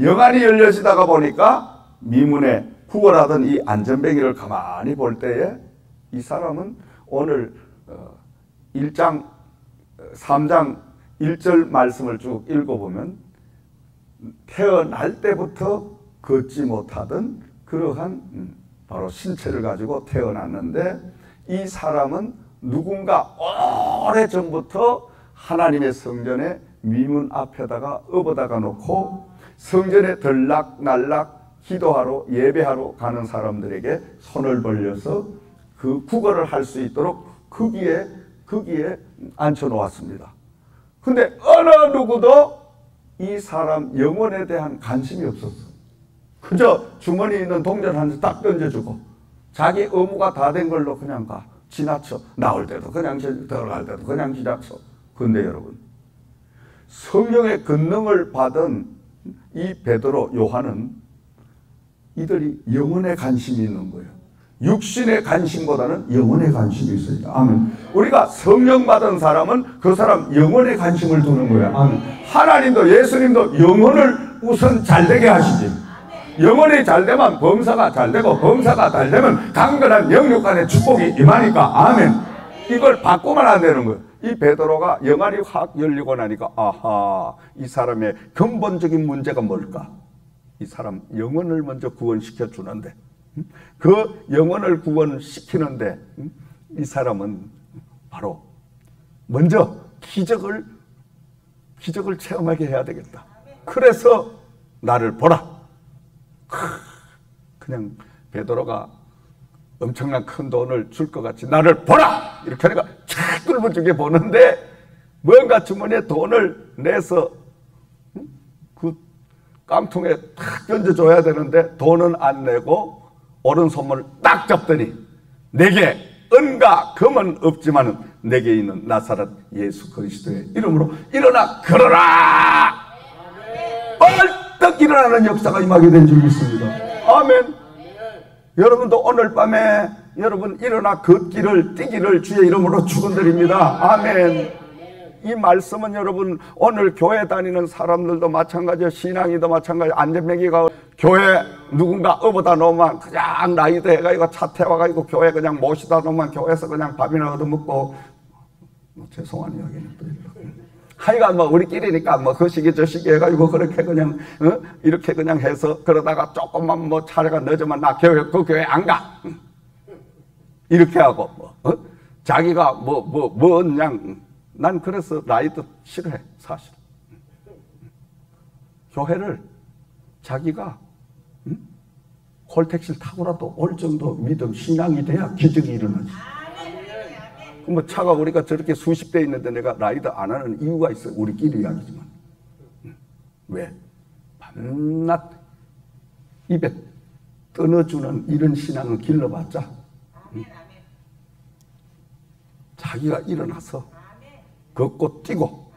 영안이 열려지다가 보니까 미문에 구걸하던 이 안전뱅이를 가만히 볼 때에 이 사람은 오늘 1장 어, 3장 1절 말씀을 쭉 읽어보면 태어날 때부터 걷지 못하던 그러한 음, 바로 신체를 가지고 태어났는데 이 사람은 누군가 오래 전부터 하나님의 성전에 미문 앞에다가 업어다가 놓고 성전에 들락날락 기도하러 예배하러 가는 사람들에게 손을 벌려서 그 구걸을 할 수 있도록 거기에 거기에 앉혀 놓았습니다. 근데 어느 누구도 이 사람 영혼에 대한 관심이 없었어. 그저 주머니에 있는 동전 한딱 던져주고 자기 의무가 다 된 걸로 그냥 가. 지나쳐. 나올 때도 그냥 들어갈 때도 그냥 지나쳐. 근데 여러분 성령의 권능을 받은 이 베드로 요한은 이들이 영혼에 관심이 있는 거예요. 육신의 관심보다는 영혼의 관심이 있습니다. 아멘. 우리가 성령 받은 사람은 그 사람 영혼의 관심을 두는 거예요. 아멘. 하나님도 예수님도 영혼을 우선 잘 되게 하시지. 영혼이 잘 되면 범사가 잘 되고 범사가 잘 되면 강건한 영육 간의 축복이 임하니까 아멘. 이걸 바꾸면 안 되는 거예요. 이 베드로가 영안이 확 열리고 나니까 아하 이 사람의 근본적인 문제가 뭘까? 이 사람 영혼을 먼저 구원시켜 주는데 그 영혼을 구원시키는데 이 사람은 바로 먼저 기적을 기적을 체험하게 해야 되겠다. 그래서 나를 보라. 그냥 베드로가 엄청난 큰 돈을 줄 것 같이 나를 보라! 이렇게 하니까 착 뚫어주게 보는데 뭔가 주머니에 돈을 내서 그 깡통에 탁 던져줘야 되는데 돈은 안 내고 오른손을 딱 잡더니 내게 은과 금은 없지만 내게 있는 나사렛 예수 그리스도의 이름으로 일어나 걸어라! 벌떡 일어나는 역사가 임하게 된 줄 믿습니다. 아멘 여러분도 오늘 밤에 여러분 일어나 걷기를 뛰기를 주의 이름으로 축원드립니다. 아멘. 이 말씀은 여러분 오늘 교회 다니는 사람들도 마찬가지요 신앙이도 마찬가지 안전뱅이가 교회 누군가 업어다 놓으면 그냥 나이도 해가지고 차 태워가지고 교회 그냥 모시다 놓으면 교회에서 그냥 밥이나 얻어먹고 뭐 죄송한 이야기는 또 하여간 뭐 우리끼리니까 뭐 그 시기 저 시기 해가지고 그렇게 그냥 어? 이렇게 그냥 해서 그러다가 조금만 뭐 차례가 늦으면 나 교회 그 교회 안 가. 이렇게 하고 뭐 어? 자기가 뭐 뭐뭐 그냥 난 그래서 나이도 싫어해 사실. 교회를 자기가 응? 콜택시를 타고라도 올 정도 믿음, 신앙이 돼야 기적이 일어나지. 뭐 차가 우리가 저렇게 수십 대 있는데 내가 라이더 안 하는 이유가 있어. 우리끼리 이야기지만. 왜? 밤낮 입에 끊어주는 이런 신앙을 길러봤자 자기가 일어나서 걷고 뛰고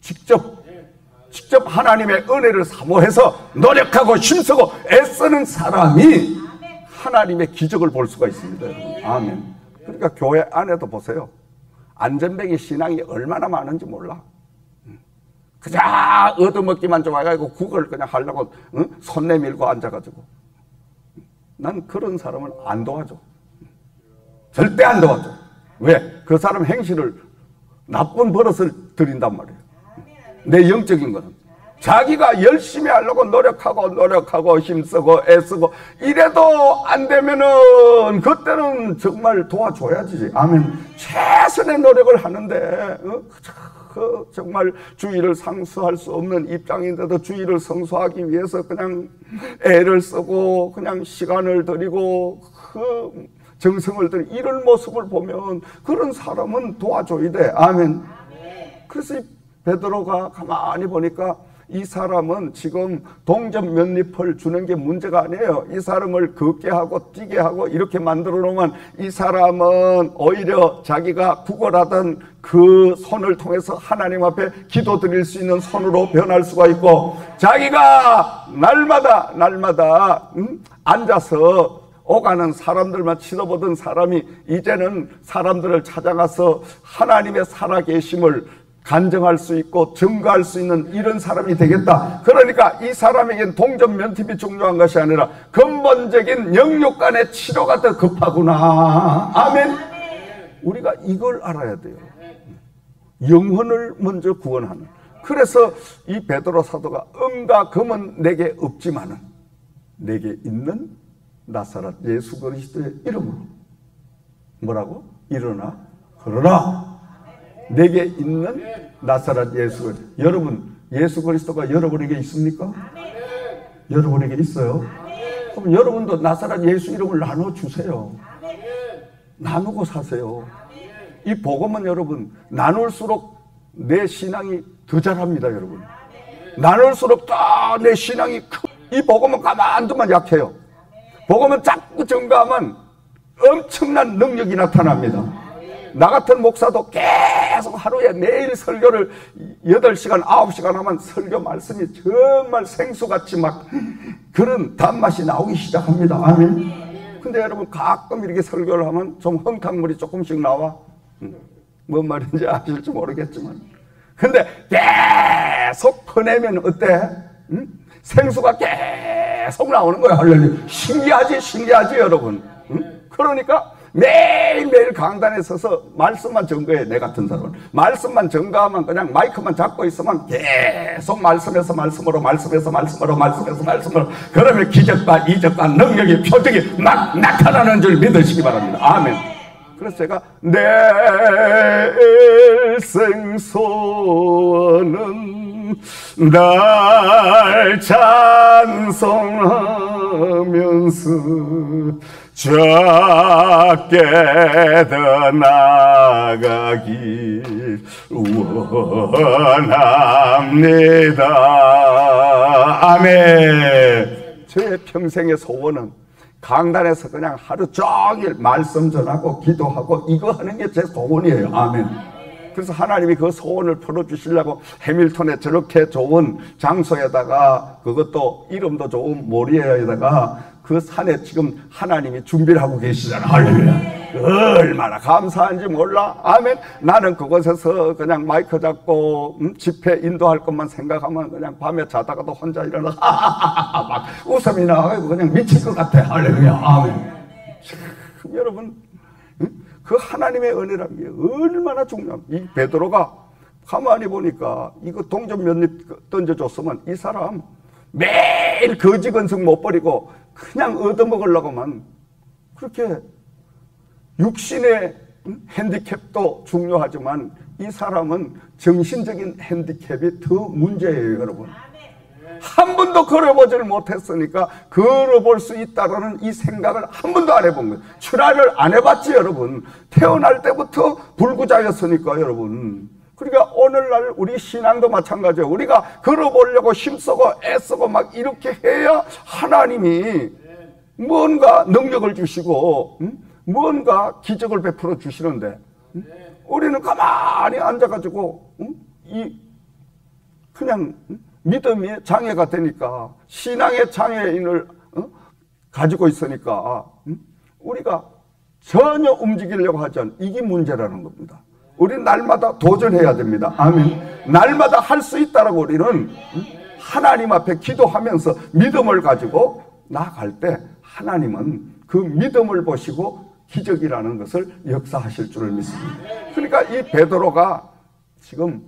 직접 직접 하나님의 은혜를 사모해서 노력하고 힘쓰고 애쓰는 사람이 하나님의 기적을 볼 수가 있습니다. 여러분. 아멘. 그러니까 교회 안에도 보세요. 안전뱅이 신앙이 얼마나 많은지 몰라. 그냥 얻어먹기만 좋아해가지고 국을 그냥 하려고 응? 손 내밀고 앉아가지고 난 그런 사람을 안 도와줘. 절대 안 도와줘. 왜? 그 사람 행실을 나쁜 버릇을 들인단 말이에요. 내 영적인 거는. 자기가 열심히 하려고 노력하고 노력하고 힘쓰고 애쓰고 이래도 안 되면은 그때는 정말 도와줘야지. 아멘. 최선의 노력을 하는데 어? 그 정말 주의를 상수할 수 없는 입장인데도 주의를 성수하기 위해서 그냥 애를 쓰고 그냥 시간을 들이고 그 정성을 들이 이런 모습을 보면 그런 사람은 도와줘야 돼. 아멘. 그래서 베드로가 가만히 보니까 이 사람은 지금 동전 몇 잎을 주는 게 문제가 아니에요. 이 사람을 걷게 하고 뛰게 하고 이렇게 만들어 놓으면 이 사람은 오히려 자기가 구걸하던 그 손을 통해서 하나님 앞에 기도 드릴 수 있는 손으로 변할 수가 있고 자기가 날마다 날마다 음? 앉아서 오가는 사람들만 치러보던 사람이 이제는 사람들을 찾아가서 하나님의 살아계심을 간증할 수 있고 증거할 수 있는 이런 사람이 되겠다. 그러니까 이 사람에겐 동전 면팁이 중요한 것이 아니라 근본적인 영육 간의 치료가 더 급하구나. 아멘. 우리가 이걸 알아야 돼요. 영혼을 먼저 구원하는. 그래서 이 베드로 사도가 음과 금은 내게 없지만은 내게 있는 나사렛 예수 그리스도의 이름으로 뭐라고? 일어나 그러나 내게 있는 나사렛 예수 여러분 예수 그리스도가 여러분에게 있습니까? 여러분에게 있어요. 그럼 여러분도 나사렛 예수 이름을 나눠 주세요. 나누고 사세요. 이 복음은 여러분 나눌수록 내 신앙이 더 잘합니다, 여러분. 나눌수록 더 내 신앙이 크. 이 복음은 가만두면 약해요. 복음은 자꾸 증가하면 엄청난 능력이 나타납니다. 나 같은 목사도 계속 하루에 매일 설교를 8시간, 9시간 하면 설교 말씀이 정말 생수같이 막 그런 단맛이 나오기 시작합니다. 아멘. 근데 여러분 가끔 이렇게 설교를 하면 좀 흥탕물이 조금씩 나와. 뭔 말인지 아실지 모르겠지만. 근데 계속 퍼내면 어때? 응? 생수가 계속 나오는 거야. 할렐루야. 신기하지, 신기하지, 여러분. 응? 그러니까 매일매일 강단에 서서 말씀만 증거해, 내 같은 사람은. 말씀만 증거하면 그냥 마이크만 잡고 있으면 계속 말씀에서 말씀으로, 말씀에서 말씀으로, 말씀에서 말씀으로. 그러면 기적과 이적과 능력의 표적이 막 나타나는 줄 믿으시기 바랍니다. 아멘. 그래서 제가 내 소원은 날 찬송하 면서 작게 더 나가길 원합니다. 아멘. 제 평생의 소원은 강단에서 그냥 하루 종일 말씀 전하고 기도하고 이거 하는 게 제 소원이에요. 아멘. 그래서 하나님이 그 소원을 풀어주시려고 해밀턴에 저렇게 좋은 장소에다가 그것도 이름도 좋은 모리에다가 그 산에 지금 하나님이 준비를 하고 계시잖아. 할렐루야. 얼마나 감사한지 몰라. 아멘. 나는 그곳에서 그냥 마이크 잡고 음, 집회 인도할 것만 생각하면 그냥 밤에 자다가도 혼자 일어나 막 웃음이 나가고 그냥 미칠 것 같아. 할렐루야. 아멘. 참, 여러분 그 하나님의 은혜란 게 얼마나 중요합니까? 이 베드로가 가만히 보니까 이거 동전 몇 입 던져줬으면 이 사람 매일 거지 건성 못 버리고 그냥 얻어먹으려고만 그렇게 육신의 핸디캡도 중요하지만 이 사람은 정신적인 핸디캡이 더 문제예요, 여러분. 한 번도 걸어보지를 못했으니까 걸어볼 수 있다라는 이 생각을 한 번도 안 해본 거예요. 출하를 안 해봤지 여러분. 태어날 때부터 불구자였으니까 여러분. 그러니까 오늘날 우리 신앙도 마찬가지예요. 우리가 걸어보려고 힘쓰고 애쓰고 막 이렇게 해야 하나님이 뭔가 능력을 주시고 음? 뭔가 기적을 베풀어 주시는데 음? 우리는 가만히 앉아가지고 음? 이 그냥 믿음의 장애가 되니까 신앙의 장애인을 어? 가지고 있으니까 우리가 전혀 움직이려고 하지 않 이게 문제라는 겁니다. 우리 날마다 도전해야 됩니다. 아멘. 날마다 할 수 있다라고 우리는 하나님 앞에 기도하면서 믿음을 가지고 나아갈 때 하나님은 그 믿음을 보시고 기적이라는 것을 역사하실 줄을 믿습니다. 그러니까 이 베드로가 지금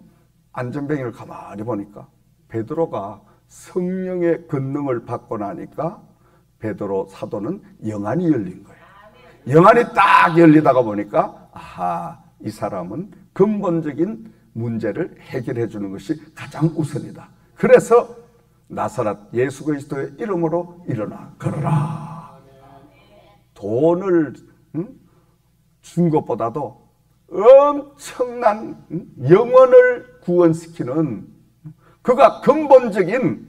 안전뱅이를 가만히 보니까 베드로가 성령의 권능을 받고 나니까 베드로 사도는 영안이 열린 거예요. 영안이 딱 열리다가 보니까 아하 이 사람은 근본적인 문제를 해결해 주는 것이 가장 우선이다. 그래서 나사렛 예수 그리스도의 이름으로 일어나 걸어라. 돈을 응? 준 것보다도 엄청난 영혼을 구원시키는 그가 근본적인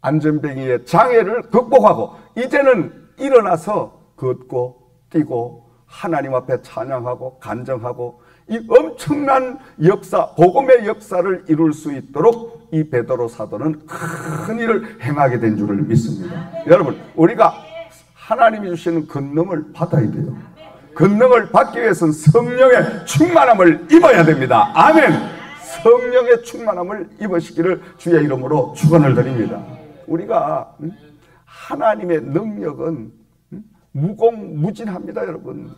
안전뱅이의 장애를 극복하고 이제는 일어나서 걷고 뛰고 하나님 앞에 찬양하고 간정하고 이 엄청난 역사, 복음의 역사를 이룰 수 있도록 이 베드로 사도는 큰 일을 행하게 된 줄을 믿습니다. 여러분, 우리가 하나님이 주시는 권능을 받아야 돼요. 권능을 받기 위해서는 성령의 충만함을 입어야 됩니다. 아멘. 성령의 충만함을 입으시기를 주의 이름으로 축원을 드립니다. 우리가 하나님의 능력은 무공무진합니다, 여러분.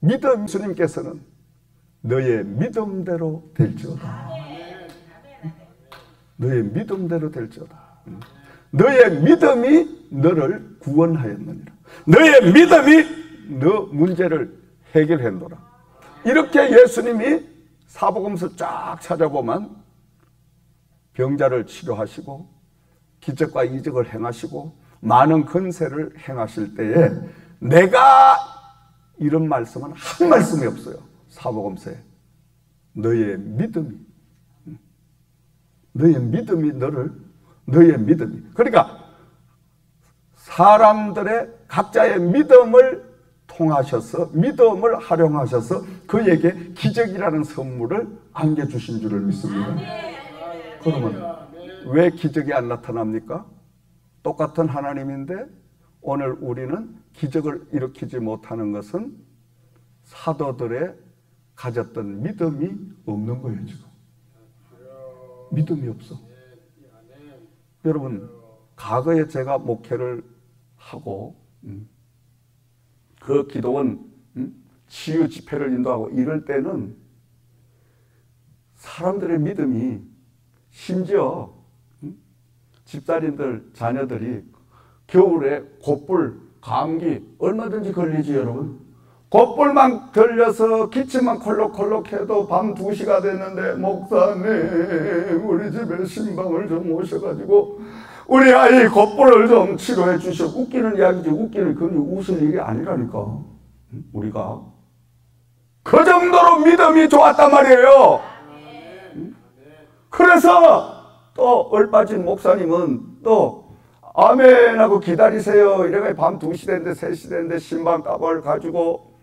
믿음 주님께서는 너의 믿음대로 될지어다. 너의 믿음대로 될지어다. 너의 믿음이 너를 구원하였느니라. 너의 믿음이 너 문제를 해결했노라. 이렇게 예수님이 사복음서 쫙 찾아보면 병자를 치료하시고 기적과 이적을 행하시고 많은 근세를 행하실 때에 내가 이런 말씀은 한 말씀이 없어요. 사복음서에. 너의 믿음이 너의 믿음이 너를 너의 믿음이 그러니까 사람들의 각자의 믿음을 통하셔서 믿음을 활용하셔서 그에게 기적이라는 선물을 안겨주신 줄을 믿습니다. 그러면 왜 기적이 안 나타납니까? 똑같은 하나님인데 오늘 우리는 기적을 일으키지 못하는 것은 사도들의 가졌던 믿음이 없는 거예요, 지금. 믿음이 없어. 여러분, 과거에 제가 목회를 하고, 음, 그 기도원 음, 치유 집회를 인도하고 이럴 때는 사람들의 믿음이 심지어 음, 집사님들 자녀들이 겨울에 곧불 감기 얼마든지 걸리지 여러분. 곧불만 걸려서 기침만 콜록콜록해도 밤 2시가 됐는데 목사님 우리 집에 신방을 좀 오셔가지고 우리 아이 곧불을 좀 치료해 주셔 웃기는 이야기지. 웃기는 그건 웃을 일이 아니라니까. 우리가 그 정도로 믿음이 좋았단 말이에요. 그래서 또 얼빠진 목사님은 또 아멘 하고 기다리세요. 이래가 밤 2시 됐는데 3시 됐는데 신방 따발 가지고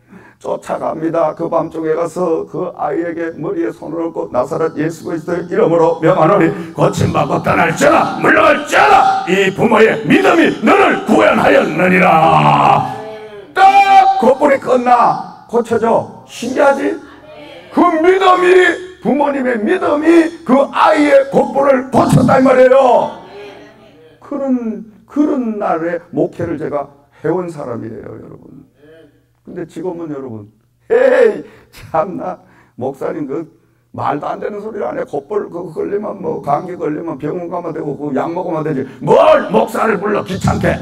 쫓아갑니다. 그 밤중에 가서 그 아이에게 머리에 손을 얹고 나사렛 예수 그리스도의 이름으로 명하노니 고침받고 떠날지어다 물러갈지어다 이 부모의 믿음이 너를 구원하였느니라. 딱! 곧불이 끝나? 고쳐져 신기하지? 그 믿음이 부모님의 믿음이 그 아이의 곧불을 고쳤다 이 말이에요. 그런 그런 날에 목회를 제가 해온 사람이에요 여러분 근데 지금은 여러분, 에이, 참나, 목사님 그 말도 안 되는 소리를 안 해. 곧벌 그 걸리면 뭐 감기 걸리면 병원 가면 되고 그 약 먹으면 되지. 뭘 목사를 불러 귀찮게.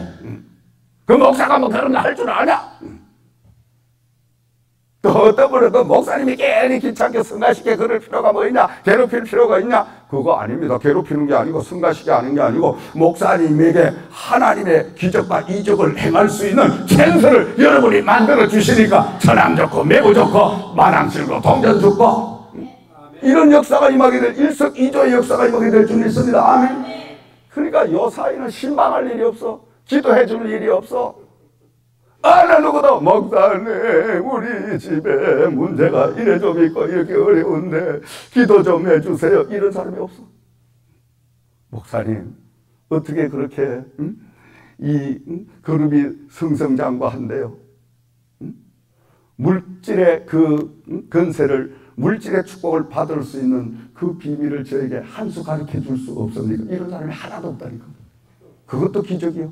그 목사가 뭐 그런 거 할 줄 아냐? 또또 목사님이 괜히 귀찮게 승가시게 그럴 필요가 뭐 있냐? 괴롭힐 필요가 있냐? 그거 아닙니다. 괴롭히는 게 아니고 승가시게 하는 게 아니고 목사님에게 하나님의 기적과 이적을 행할 수 있는 찬스를 여러분이 만들어 주시니까 천암 좋고 매우 좋고 마당실고 동전 좋고. 이런 역사가 임하게 될 일석이조의 역사가 임하게 될 줄 믿습니다. 아멘. 그러니까 요 사이는 신방할 일이 없어. 기도해 줄 일이 없어 어느 누구도 목사님 우리 집에 문제가 이래 좀 있고 이렇게 어려운데 기도 좀 해주세요 이런 사람이 없어 목사님 어떻게 그렇게 응? 이 응? 그룹이 승승장구한대요 응? 물질의 그 근세를 물질의 축복을 받을 수 있는 그 비밀을 저에게 한 수 가르쳐 줄 수 없습니까? 이런 사람이 하나도 없다니까 그것도 기적이요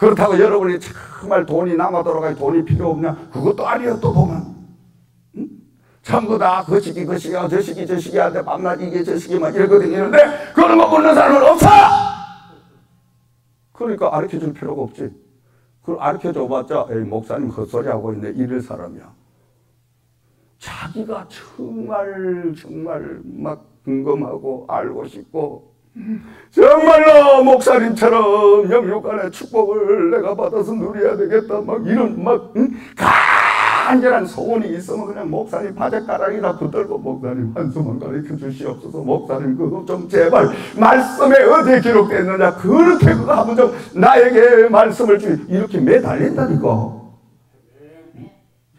그렇다고 여러분이 정말 돈이 남아 돌아갈 돈이 필요 없냐? 그것도 아니에요, 또 보면. 응? 전부 다 거시기, 거시기야, 저시기, 저시기한테 밤낮 이게 저시기만 이러고 다니는데, 그런 거 묻는 사람은 없어! 그러니까 가르쳐 줄 필요가 없지. 그걸 가르쳐 줘봤자, 목사님 헛소리 하고 있네. 이럴 사람이야. 자기가 정말, 정말 막 궁금하고 알고 싶고, 정말로 목사님처럼 영육간의 축복을 내가 받아서 누려야 되겠다. 막 이런 막 응? 간절한 소원이 있으면 그냥 목사님 바제가락이나 붙들고 목사님 한수만 가르쳐 주시옵소서. 목사님 그거 좀 제발 말씀에 어디에 기록되느냐 그렇게 그거 하면 좀 나에게 말씀을 주 이렇게 매달린다니까.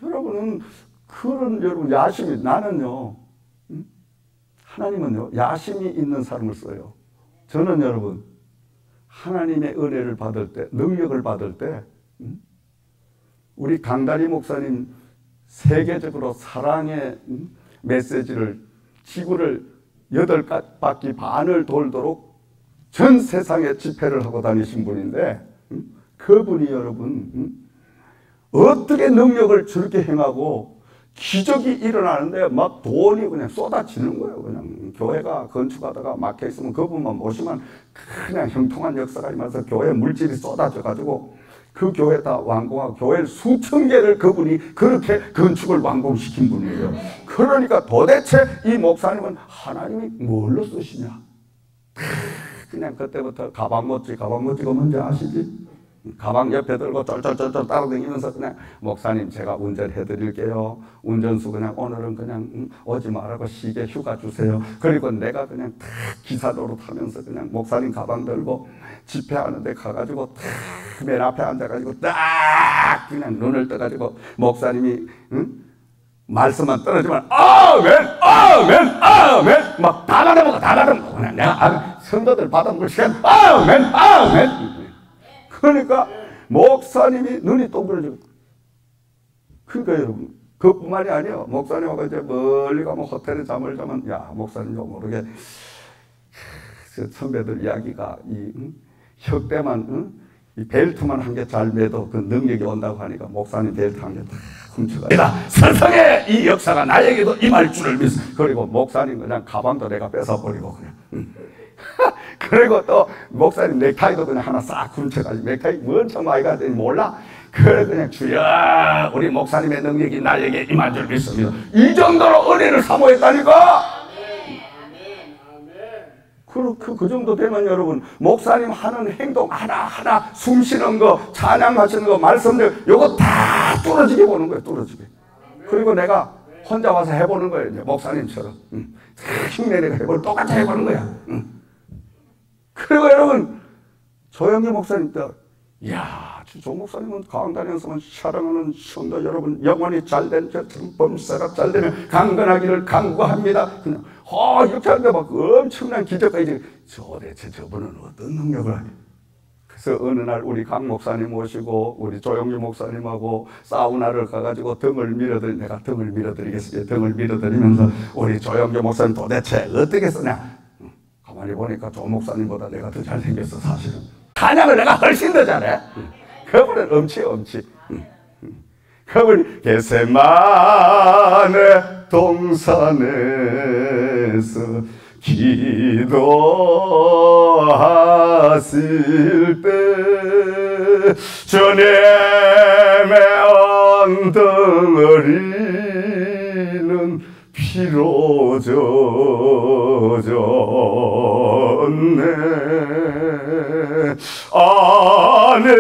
여러분은 그런 여러분 야심이 나는요. 하나님은요 야심이 있는 사람을 써요. 저는 여러분 하나님의 은혜를 받을 때 능력을 받을 때 음? 우리 강다리 목사님 세계적으로 사랑의 음? 메시지를 지구를 여덟 바퀴 반을 돌도록 전 세상에 집회를 하고 다니신 분인데 음? 그분이 여러분 어떻게 능력을 저렇게 행하고 기적이 일어나는데 막 돈이 그냥 쏟아지는 거예요. 그냥 교회가 건축하다가 막혀 있으면 그분만 모시면 그냥 형통한 역사가 임해서 교회 물질이 쏟아져 가지고 그 교회 다 완공하고 교회 수천 개를 그분이 그렇게 건축을 완공시킨 분이에요. 그러니까 도대체 이 목사님은 하나님이 뭘로 쓰시냐? 그냥 그때부터 가방 멋지, 가방 멋지가 뭔지 아시지? 가방 옆에 들고 쫄쫄쫄쫄 따라다니면서 그냥 목사님 제가 운전해 드릴게요. 운전수 그냥 오늘은 그냥 음, 오지 말라고 시계 휴가 주세요. 그리고 내가 그냥 탁 기사도로 타면서 그냥 목사님 가방 들고 집회하는데 가가지고 탁맨 앞에 앉아가지고 딱 그냥 눈을 떠가지고 목사님이 응? 말씀만 떨어지면 아멘 아멘 아멘 막다 받아먹어 다 받아먹어 그냥 내가 성도들 받아먹을 시간 아멘 아멘 그러니까 목사님이 눈이 동그래지고 그러니까 여러분 그뿐만이 아니에요. 목사님하고 이제 멀리 가면 호텔에 잠을 자면 야 목사님도 모르게 선배들 이야기가 이 응? 혁대만 응? 이 벨트만 한 개 잘 매도 그 능력이 온다고 하니까 목사님 벨트 한 개 다 훔쳐가. 세상에 이 역사가 나에게도 임할 줄을 믿어. 그리고 목사님 그냥 가방도 내가 뺏어버리고 그냥. 응. 그리고 또 목사님 넥타이도 그냥 하나 싹 훔쳐가지고 넥타이 뭔참 많이 가더니 몰라. 그래 그냥 주여 우리 목사님의 능력이 나에게 임한 줄 믿습니다. 이 정도로 은혜를 사모했다니까. 그, 그, 그 정도 되면 여러분, 목사님 하는 행동 하나하나, 숨 쉬는 거, 찬양하시는 거, 말씀들, 요거 다 뚫어지게 보는 거예요, 뚫어지게. 그리고 내가 혼자 와서 해보는 거예요, 이제, 목사님처럼. 응. 흉내내가 해볼 똑같이 해보는 거야. 응. 그리고 여러분, 조영기 목사님 때, 이야, 조 목사님은 강단에서만 사랑하는 성도 여러분, 영원히 잘된 범사가 잘되면 강건하기를 강구합니다. 그냥, 어, 이렇게 하는데 막 엄청난 기적가 이제, 도대체 저분은 어떤 능력을 하냐. 그래서 어느 날 우리 강 목사님 모시고 우리 조영규 목사님하고 사우나를 가가지고 등을 밀어드리 내가 등을 밀어드리겠습니다. 등을 밀어드리면서 우리 조영규 목사님 도대체 어떻게 쓰냐 가만히 보니까 조 목사님보다 내가 더 잘생겼어 사실은. 찬양을 내가 훨씬 더 잘해. 그분은 엄치 엄치. 그분 게세만의 동산에서 기도하실 때 주님의 덩어리는 피로 젖었네 아내의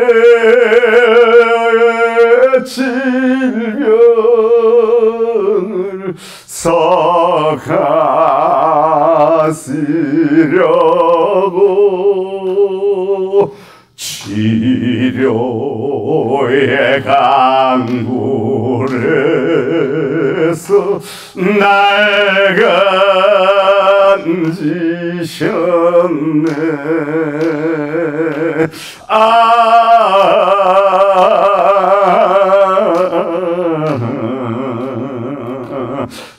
질병을 삭하시려고 치료의 강 물에서 날 건지셨네. 아.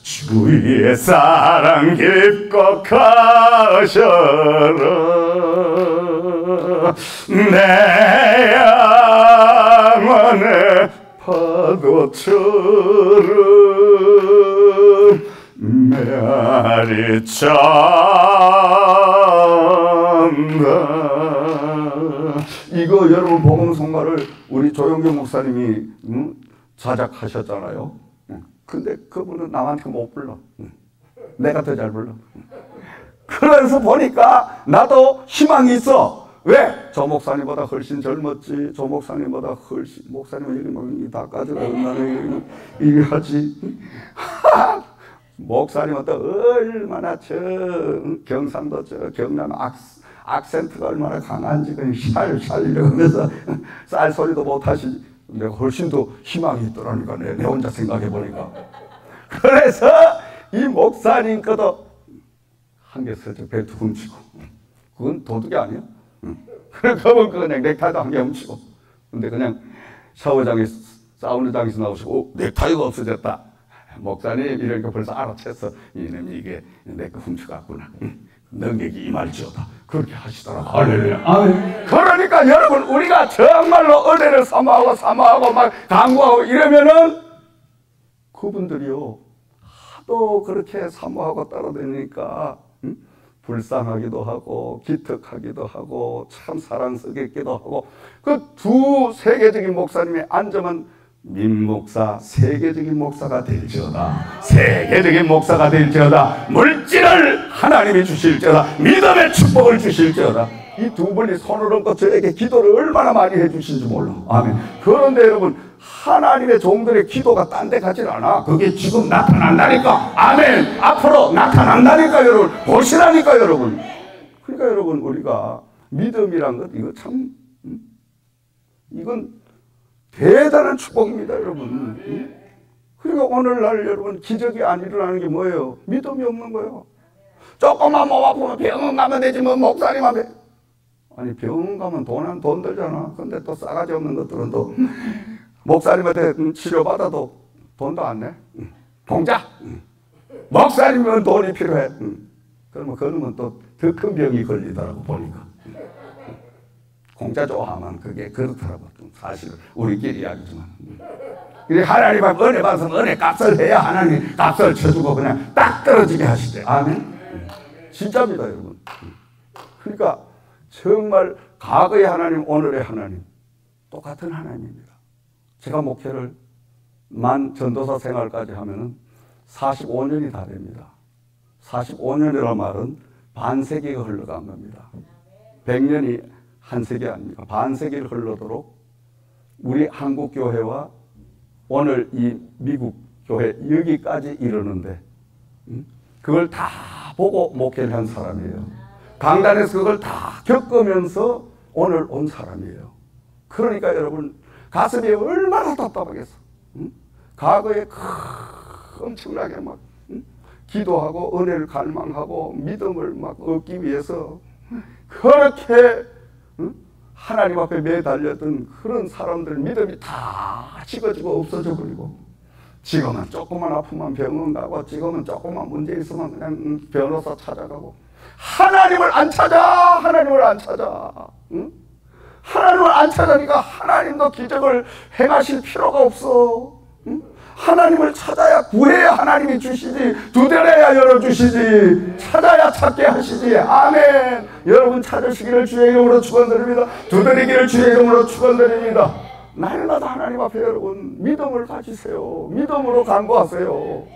주의 사랑 깊고 가셔라. 내 영혼의 파도처럼 메아리 찬다 이거 여러분 복음성가를 우리 조영경 목사님이 응? 자작하셨잖아요 응. 근데 그분은 남한테 못 불러 응. 내가 더 잘 불러 그래서 보니까 나도 희망이 있어 왜? 저 목사님보다 훨씬 젊었지. 저 목사님보다 훨씬 목사님은 여기 막다 가져가고 나는 여기 하지. 목사님은 또 얼마나 저 경상도 저 경남 악, 악센트가 얼마나 강한지 그냥 샬샬 이러면서 쌀 소리도 못 하시. 내가 훨씬 더 희망이 있더라니까 내, 내 혼자 생각해 보니까. 그래서 이 목사님 거도 한개 서저 벨트 훔치고 그건 도둑이 아니야. 그러면 그냥 넥타이도 한 개 훔치고. 근데 그냥 샤워장에서, 사우나 장에서 나오시고, 오, 넥타이가 없어졌다. 목사님, 이러니까 벌써 알아챘어. 이놈이 이게 내거 훔쳐갔구나. 능력이 임할지어다. 그렇게 하시더라고. 할렐루야. 아멘. 그러니까 여러분, 우리가 정말로 은혜를 사모하고 사모하고 막 강구하고 이러면은 그분들이요. 하도 그렇게 사모하고 따라다니니까, 응? 불쌍하기도 하고 기특하기도 하고 참 사랑스럽기도 하고 그 두 세계적인 목사님의 안점은 민목사 세계적인 목사가 될지어다. 세계적인 목사가 될지어다. 물질을 하나님이 주실지어다. 믿음의 축복을 주실지어다. 이 두 분이 손을 얹고 저에게 기도를 얼마나 많이 해주신지 몰라. 아멘. 그런데 여러분 하나님의 종들의 기도가 딴 데 가질 않아. 그게 지금 나타난다니까. 아멘. 앞으로 나타난다니까, 여러분. 보시라니까, 여러분. 그러니까 여러분, 우리가 믿음이란 것, 이거 참, 음? 이건 대단한 축복입니다, 여러분. 그러니까 오늘날 여러분, 기적이 안 일어나는 게 뭐예요? 믿음이 없는 거예요. 조금만 몸 아프면 병원 가면 되지, 뭐, 목사님 앞에. 아니, 병원 가면 돈, 돈 들잖아. 근데 또 싸가지 없는 것들은 또, 목사님한테 치료받아도 돈도 안 내. 공짜. 목사님은 돈이 필요해. 그러면 그러면 또 더 큰 병이 걸리더라고 보니까. 공짜 좋아하면 그게 그렇더라고. 사실 우리끼리 이야기지만. 그래 하나님 앞 은혜 받아서 은혜 값을 해야 하나님 값을 쳐주고 그냥 딱 떨어지게 하시대. 아멘. 진짜입니다 여러분. 그러니까 정말 과거의 하나님 오늘의 하나님 똑같은 하나님입니다. 제가 목회를 만 전도사 생활까지 하면은 45년이 다 됩니다. 45년이라는 말은 반세기가 흘러간 겁니다. 100년이 한 세기 아닙니까? 반세기를 흘러도록 우리 한국 교회와 오늘 이 미국 교회 여기까지 이르는데 그걸 다 보고 목회를 한 사람이에요. 강단에서 그걸 다 겪으면서 오늘 온 사람이에요. 그러니까 여러분 가슴이 얼마나 답답하겠어. 응? 과거에 엄청나게 막 응? 기도하고 은혜를 갈망하고 믿음을 막 얻기 위해서 그렇게 응? 하나님 앞에 매달렸던 그런 사람들 믿음이 다 식어지고 없어져 버리고 지금은 조금만 아프면 병원 가고 지금은 조금만 문제 있으면 그냥 변호사 찾아가고 하나님을 안 찾아 하나님을 안 찾아 응? 하나님을 안 찾으니까 하나님도 기적을 행하실 필요가 없어. 응? 하나님을 찾아야 구해야 하나님이 주시지 두드려야 열어주시지 찾아야 찾게 하시지 아멘 여러분 찾으시기를 주의 이름으로 축원드립니다 두드리기를 주의 이름으로 축원드립니다 날마다 하나님 앞에 여러분 믿음을 가지세요. 믿음으로 간구하세요.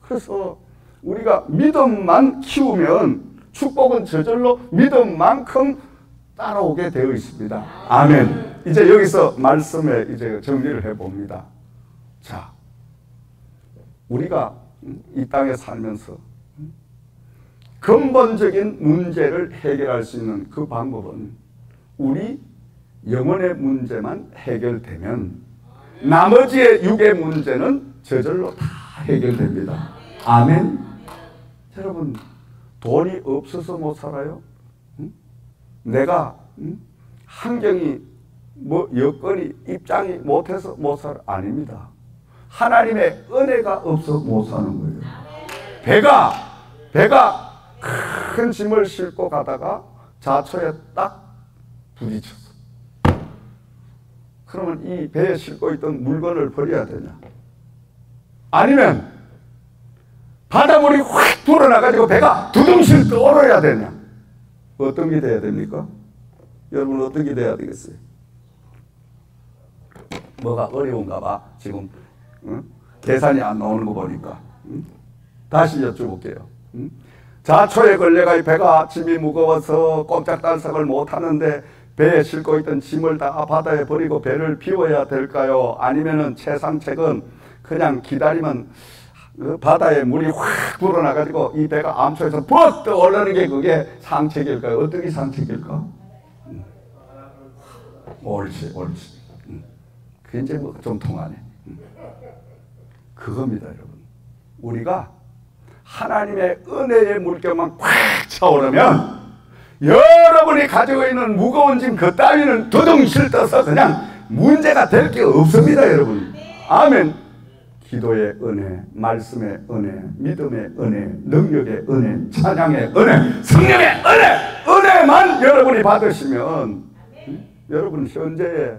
그래서 우리가 믿음만 키우면 축복은 저절로 믿음만큼 따라오게 되어 있습니다. 아멘. 이제 여기서 말씀에 이제 정리를 해 봅니다. 자, 우리가 이 땅에 살면서 근본적인 문제를 해결할 수 있는 그 방법은 우리 영혼의 문제만 해결되면 나머지의 육의 문제는 저절로 다 해결됩니다. 아멘. 여러분 돈이 없어서 못 살아요? 응? 내가 응? 환경이 뭐 여건이 입장이 못해서 못 살아 아닙니다. 하나님의 은혜가 없어 못 사는 거예요. 배가 배가 큰 짐을 싣고 가다가 자초에 딱 부딪혔어. 그러면 이 배에 싣고 있던 물건을 버려야 되냐? 아니면 바닷물이 확 불어나가지고 배가 두둥실 떠올라야 되냐? 어떤 게 돼야 됩니까? 여러분 어떤 게 돼야 되겠어요? 뭐가 어려운가 봐. 지금 응? 계산이 안 나오는 거 보니까. 응? 다시 여쭤볼게요. 응? 자초에 걸려가 배가 짐이 무거워서 꼼짝달싹을 못하는데 배에 싣고 있던 짐을 다 바다에 버리고 배를 비워야 될까요? 아니면 은 최상책은 그냥 기다리면 그 바다에 물이 확 불어나가지고 이 배가 암초에서 퍽 떠오르는 게 그게 상책일까요? 어떤 게 상책일까? 음. 옳지, 옳지. 음. 그게 뭐좀 통하네. 음. 그겁니다, 여러분. 우리가 하나님의 은혜의 물결만 꽉 차오르면 여러분이 가지고 있는 무거운 짐 그 따위는 두둥실 떠서 그냥 문제가 될 게 없습니다, 여러분. 아멘. 기도의 은혜, 말씀의 은혜, 믿음의 은혜, 능력의 은혜, 찬양의 은혜, 성령의 은혜, 은혜만 여러분이 받으시면 음? 여러분 현재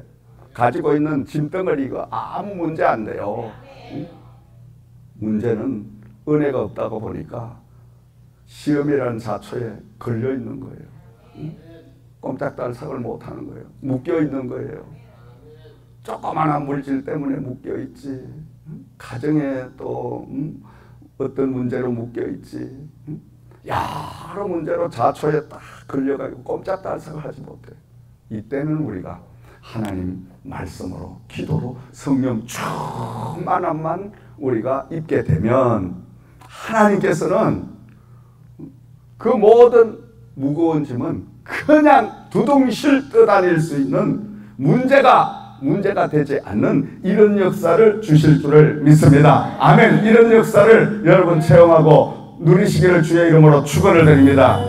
가지고 있는 짐덩어리가 아무 문제 안 돼요. 음? 문제는 은혜가 없다고 보니까 시험이라는 자초에 걸려 있는 거예요. 음? 꼼짝달싹을 못 하는 거예요. 묶여 있는 거예요. 조그마한 물질 때문에 묶여 있지. 가정에 또 음, 어떤 문제로 묶여 있지. 음? 여러 문제로 자초에 딱 걸려가지고 꼼짝달싹을 하지 못해. 이때는 우리가 하나님 말씀으로 기도로 성령 충만함만 우리가 입게 되면 하나님께서는 그 모든 무거운 짐은 그냥 두둥실 떠다닐 수 있는 문제가 문제가 되지 않는 이런 역사를 주실 줄을 믿습니다. 아멘. 이런 역사를 여러분 체험하고 누리시기를 주의 이름으로 축원을 드립니다.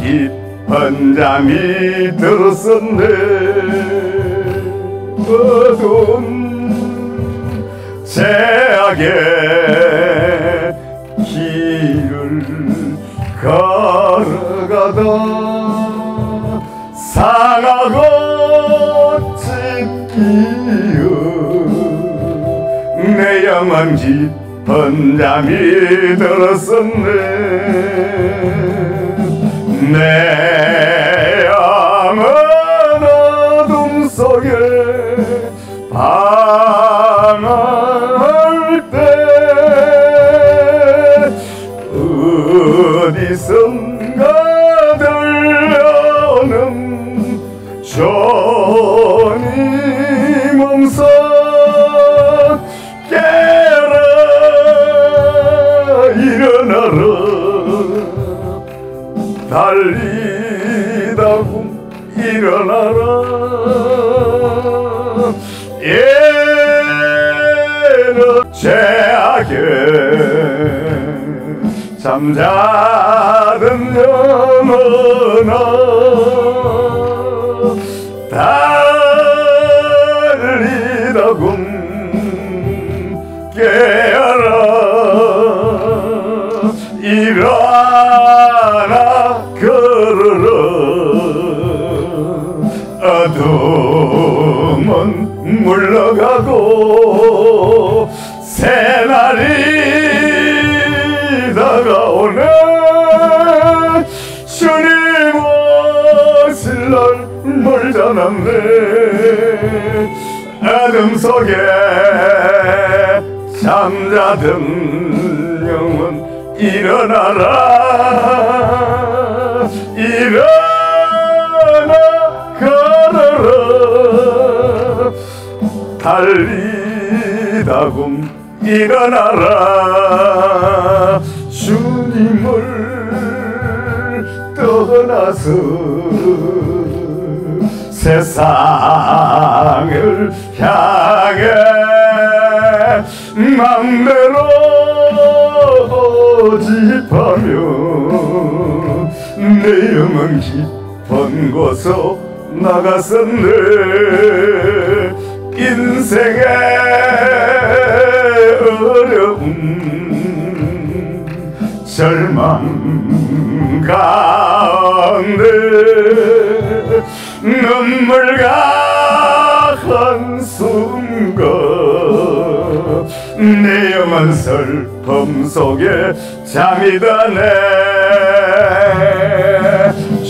깊은 잠이 들었었네. 어두운 제약의 길을 걸어가다 상하고 찢기어 내 영혼 깊은 잠이 들었었네 내 영은 어둠 속에 방황할 때 어디선가 잠 잠자던 영혼 일어나라. 일어나 걸어라. 달리다금 일어나라. 주님을 떠나서 세상을 향 내 영은 깊은 곳으로 나갔었네. 인생의 어려움 절망 가운데 눈물과 한숨과 내 영혼 슬픔 속에 잠이 드네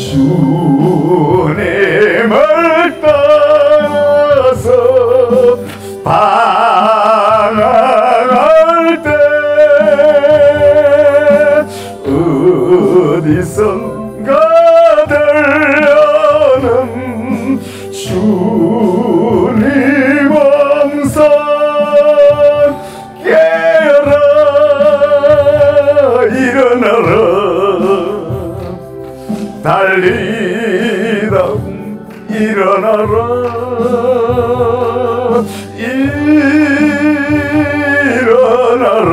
주 달리다 일어나라. 일어나라.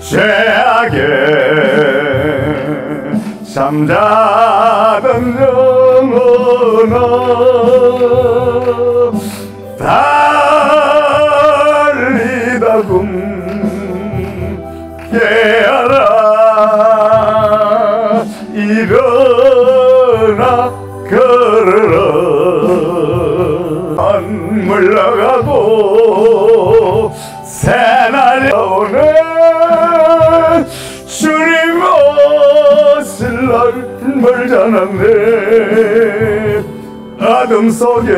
죄악에 잠자던 영혼아. 달리다금 멀잖았네 어둠 속에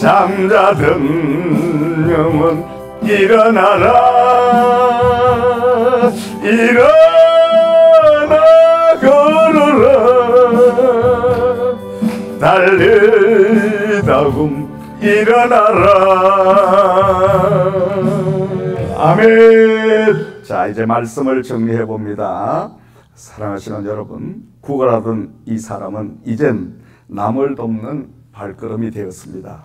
잠자던 영혼 일어나라. 일어나 걸어라. 달리다금 일어나라. 아멘. 자 이제 말씀을 정리해 봅니다 사랑하시는 여러분 구걸하던 이 사람은 이젠 남을 돕는 발걸음이 되었습니다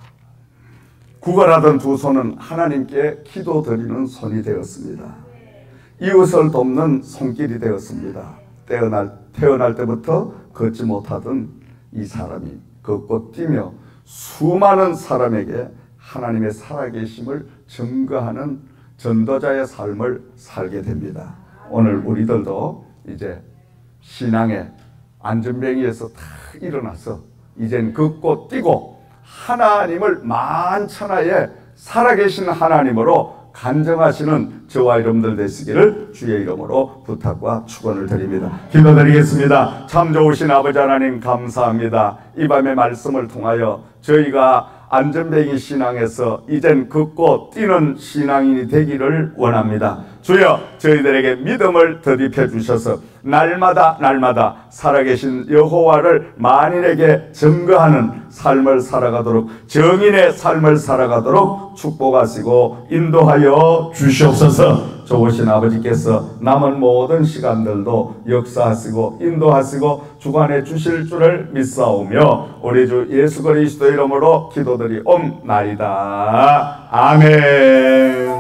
구걸하던 두 손은 하나님께 기도 드리는 손이 되었습니다. 이웃을 돕는 손길이 되었습니다. 태어날, 태어날 때부터 걷지 못하던 이 사람이 걷고 뛰며 수많은 사람에게 하나님의 살아계심을 증거하는 전도자의 삶을 살게 됩니다. 오늘 우리들도 이제 신앙의 안전뱅이에서 다 일어나서 이젠 걷고 뛰고 하나님을 만천하에 살아계신 하나님으로 간정하시는 저와 여러분들 되시기를 주의 이름으로 부탁과 축원을 드립니다. 기도드리겠습니다. 참 좋으신 아버지 하나님 감사합니다. 이 밤의 말씀을 통하여 저희가 안전뱅이 신앙에서 이젠 걷고 뛰는 신앙인이 되기를 원합니다. 주여 저희들에게 믿음을 더입혀 주셔서 날마다 날마다 살아계신 여호와를 만인에게 증거하는 삶을 살아가도록 정인의 삶을 살아가도록 축복하시고 인도하여 주시옵소서 좋으신 아버지께서 남은 모든 시간들도 역사하시고 인도하시고 주관해 주실 줄을 믿사오며 우리 주 예수 그리스도 이름으로 기도드리옵나이다. 아멘.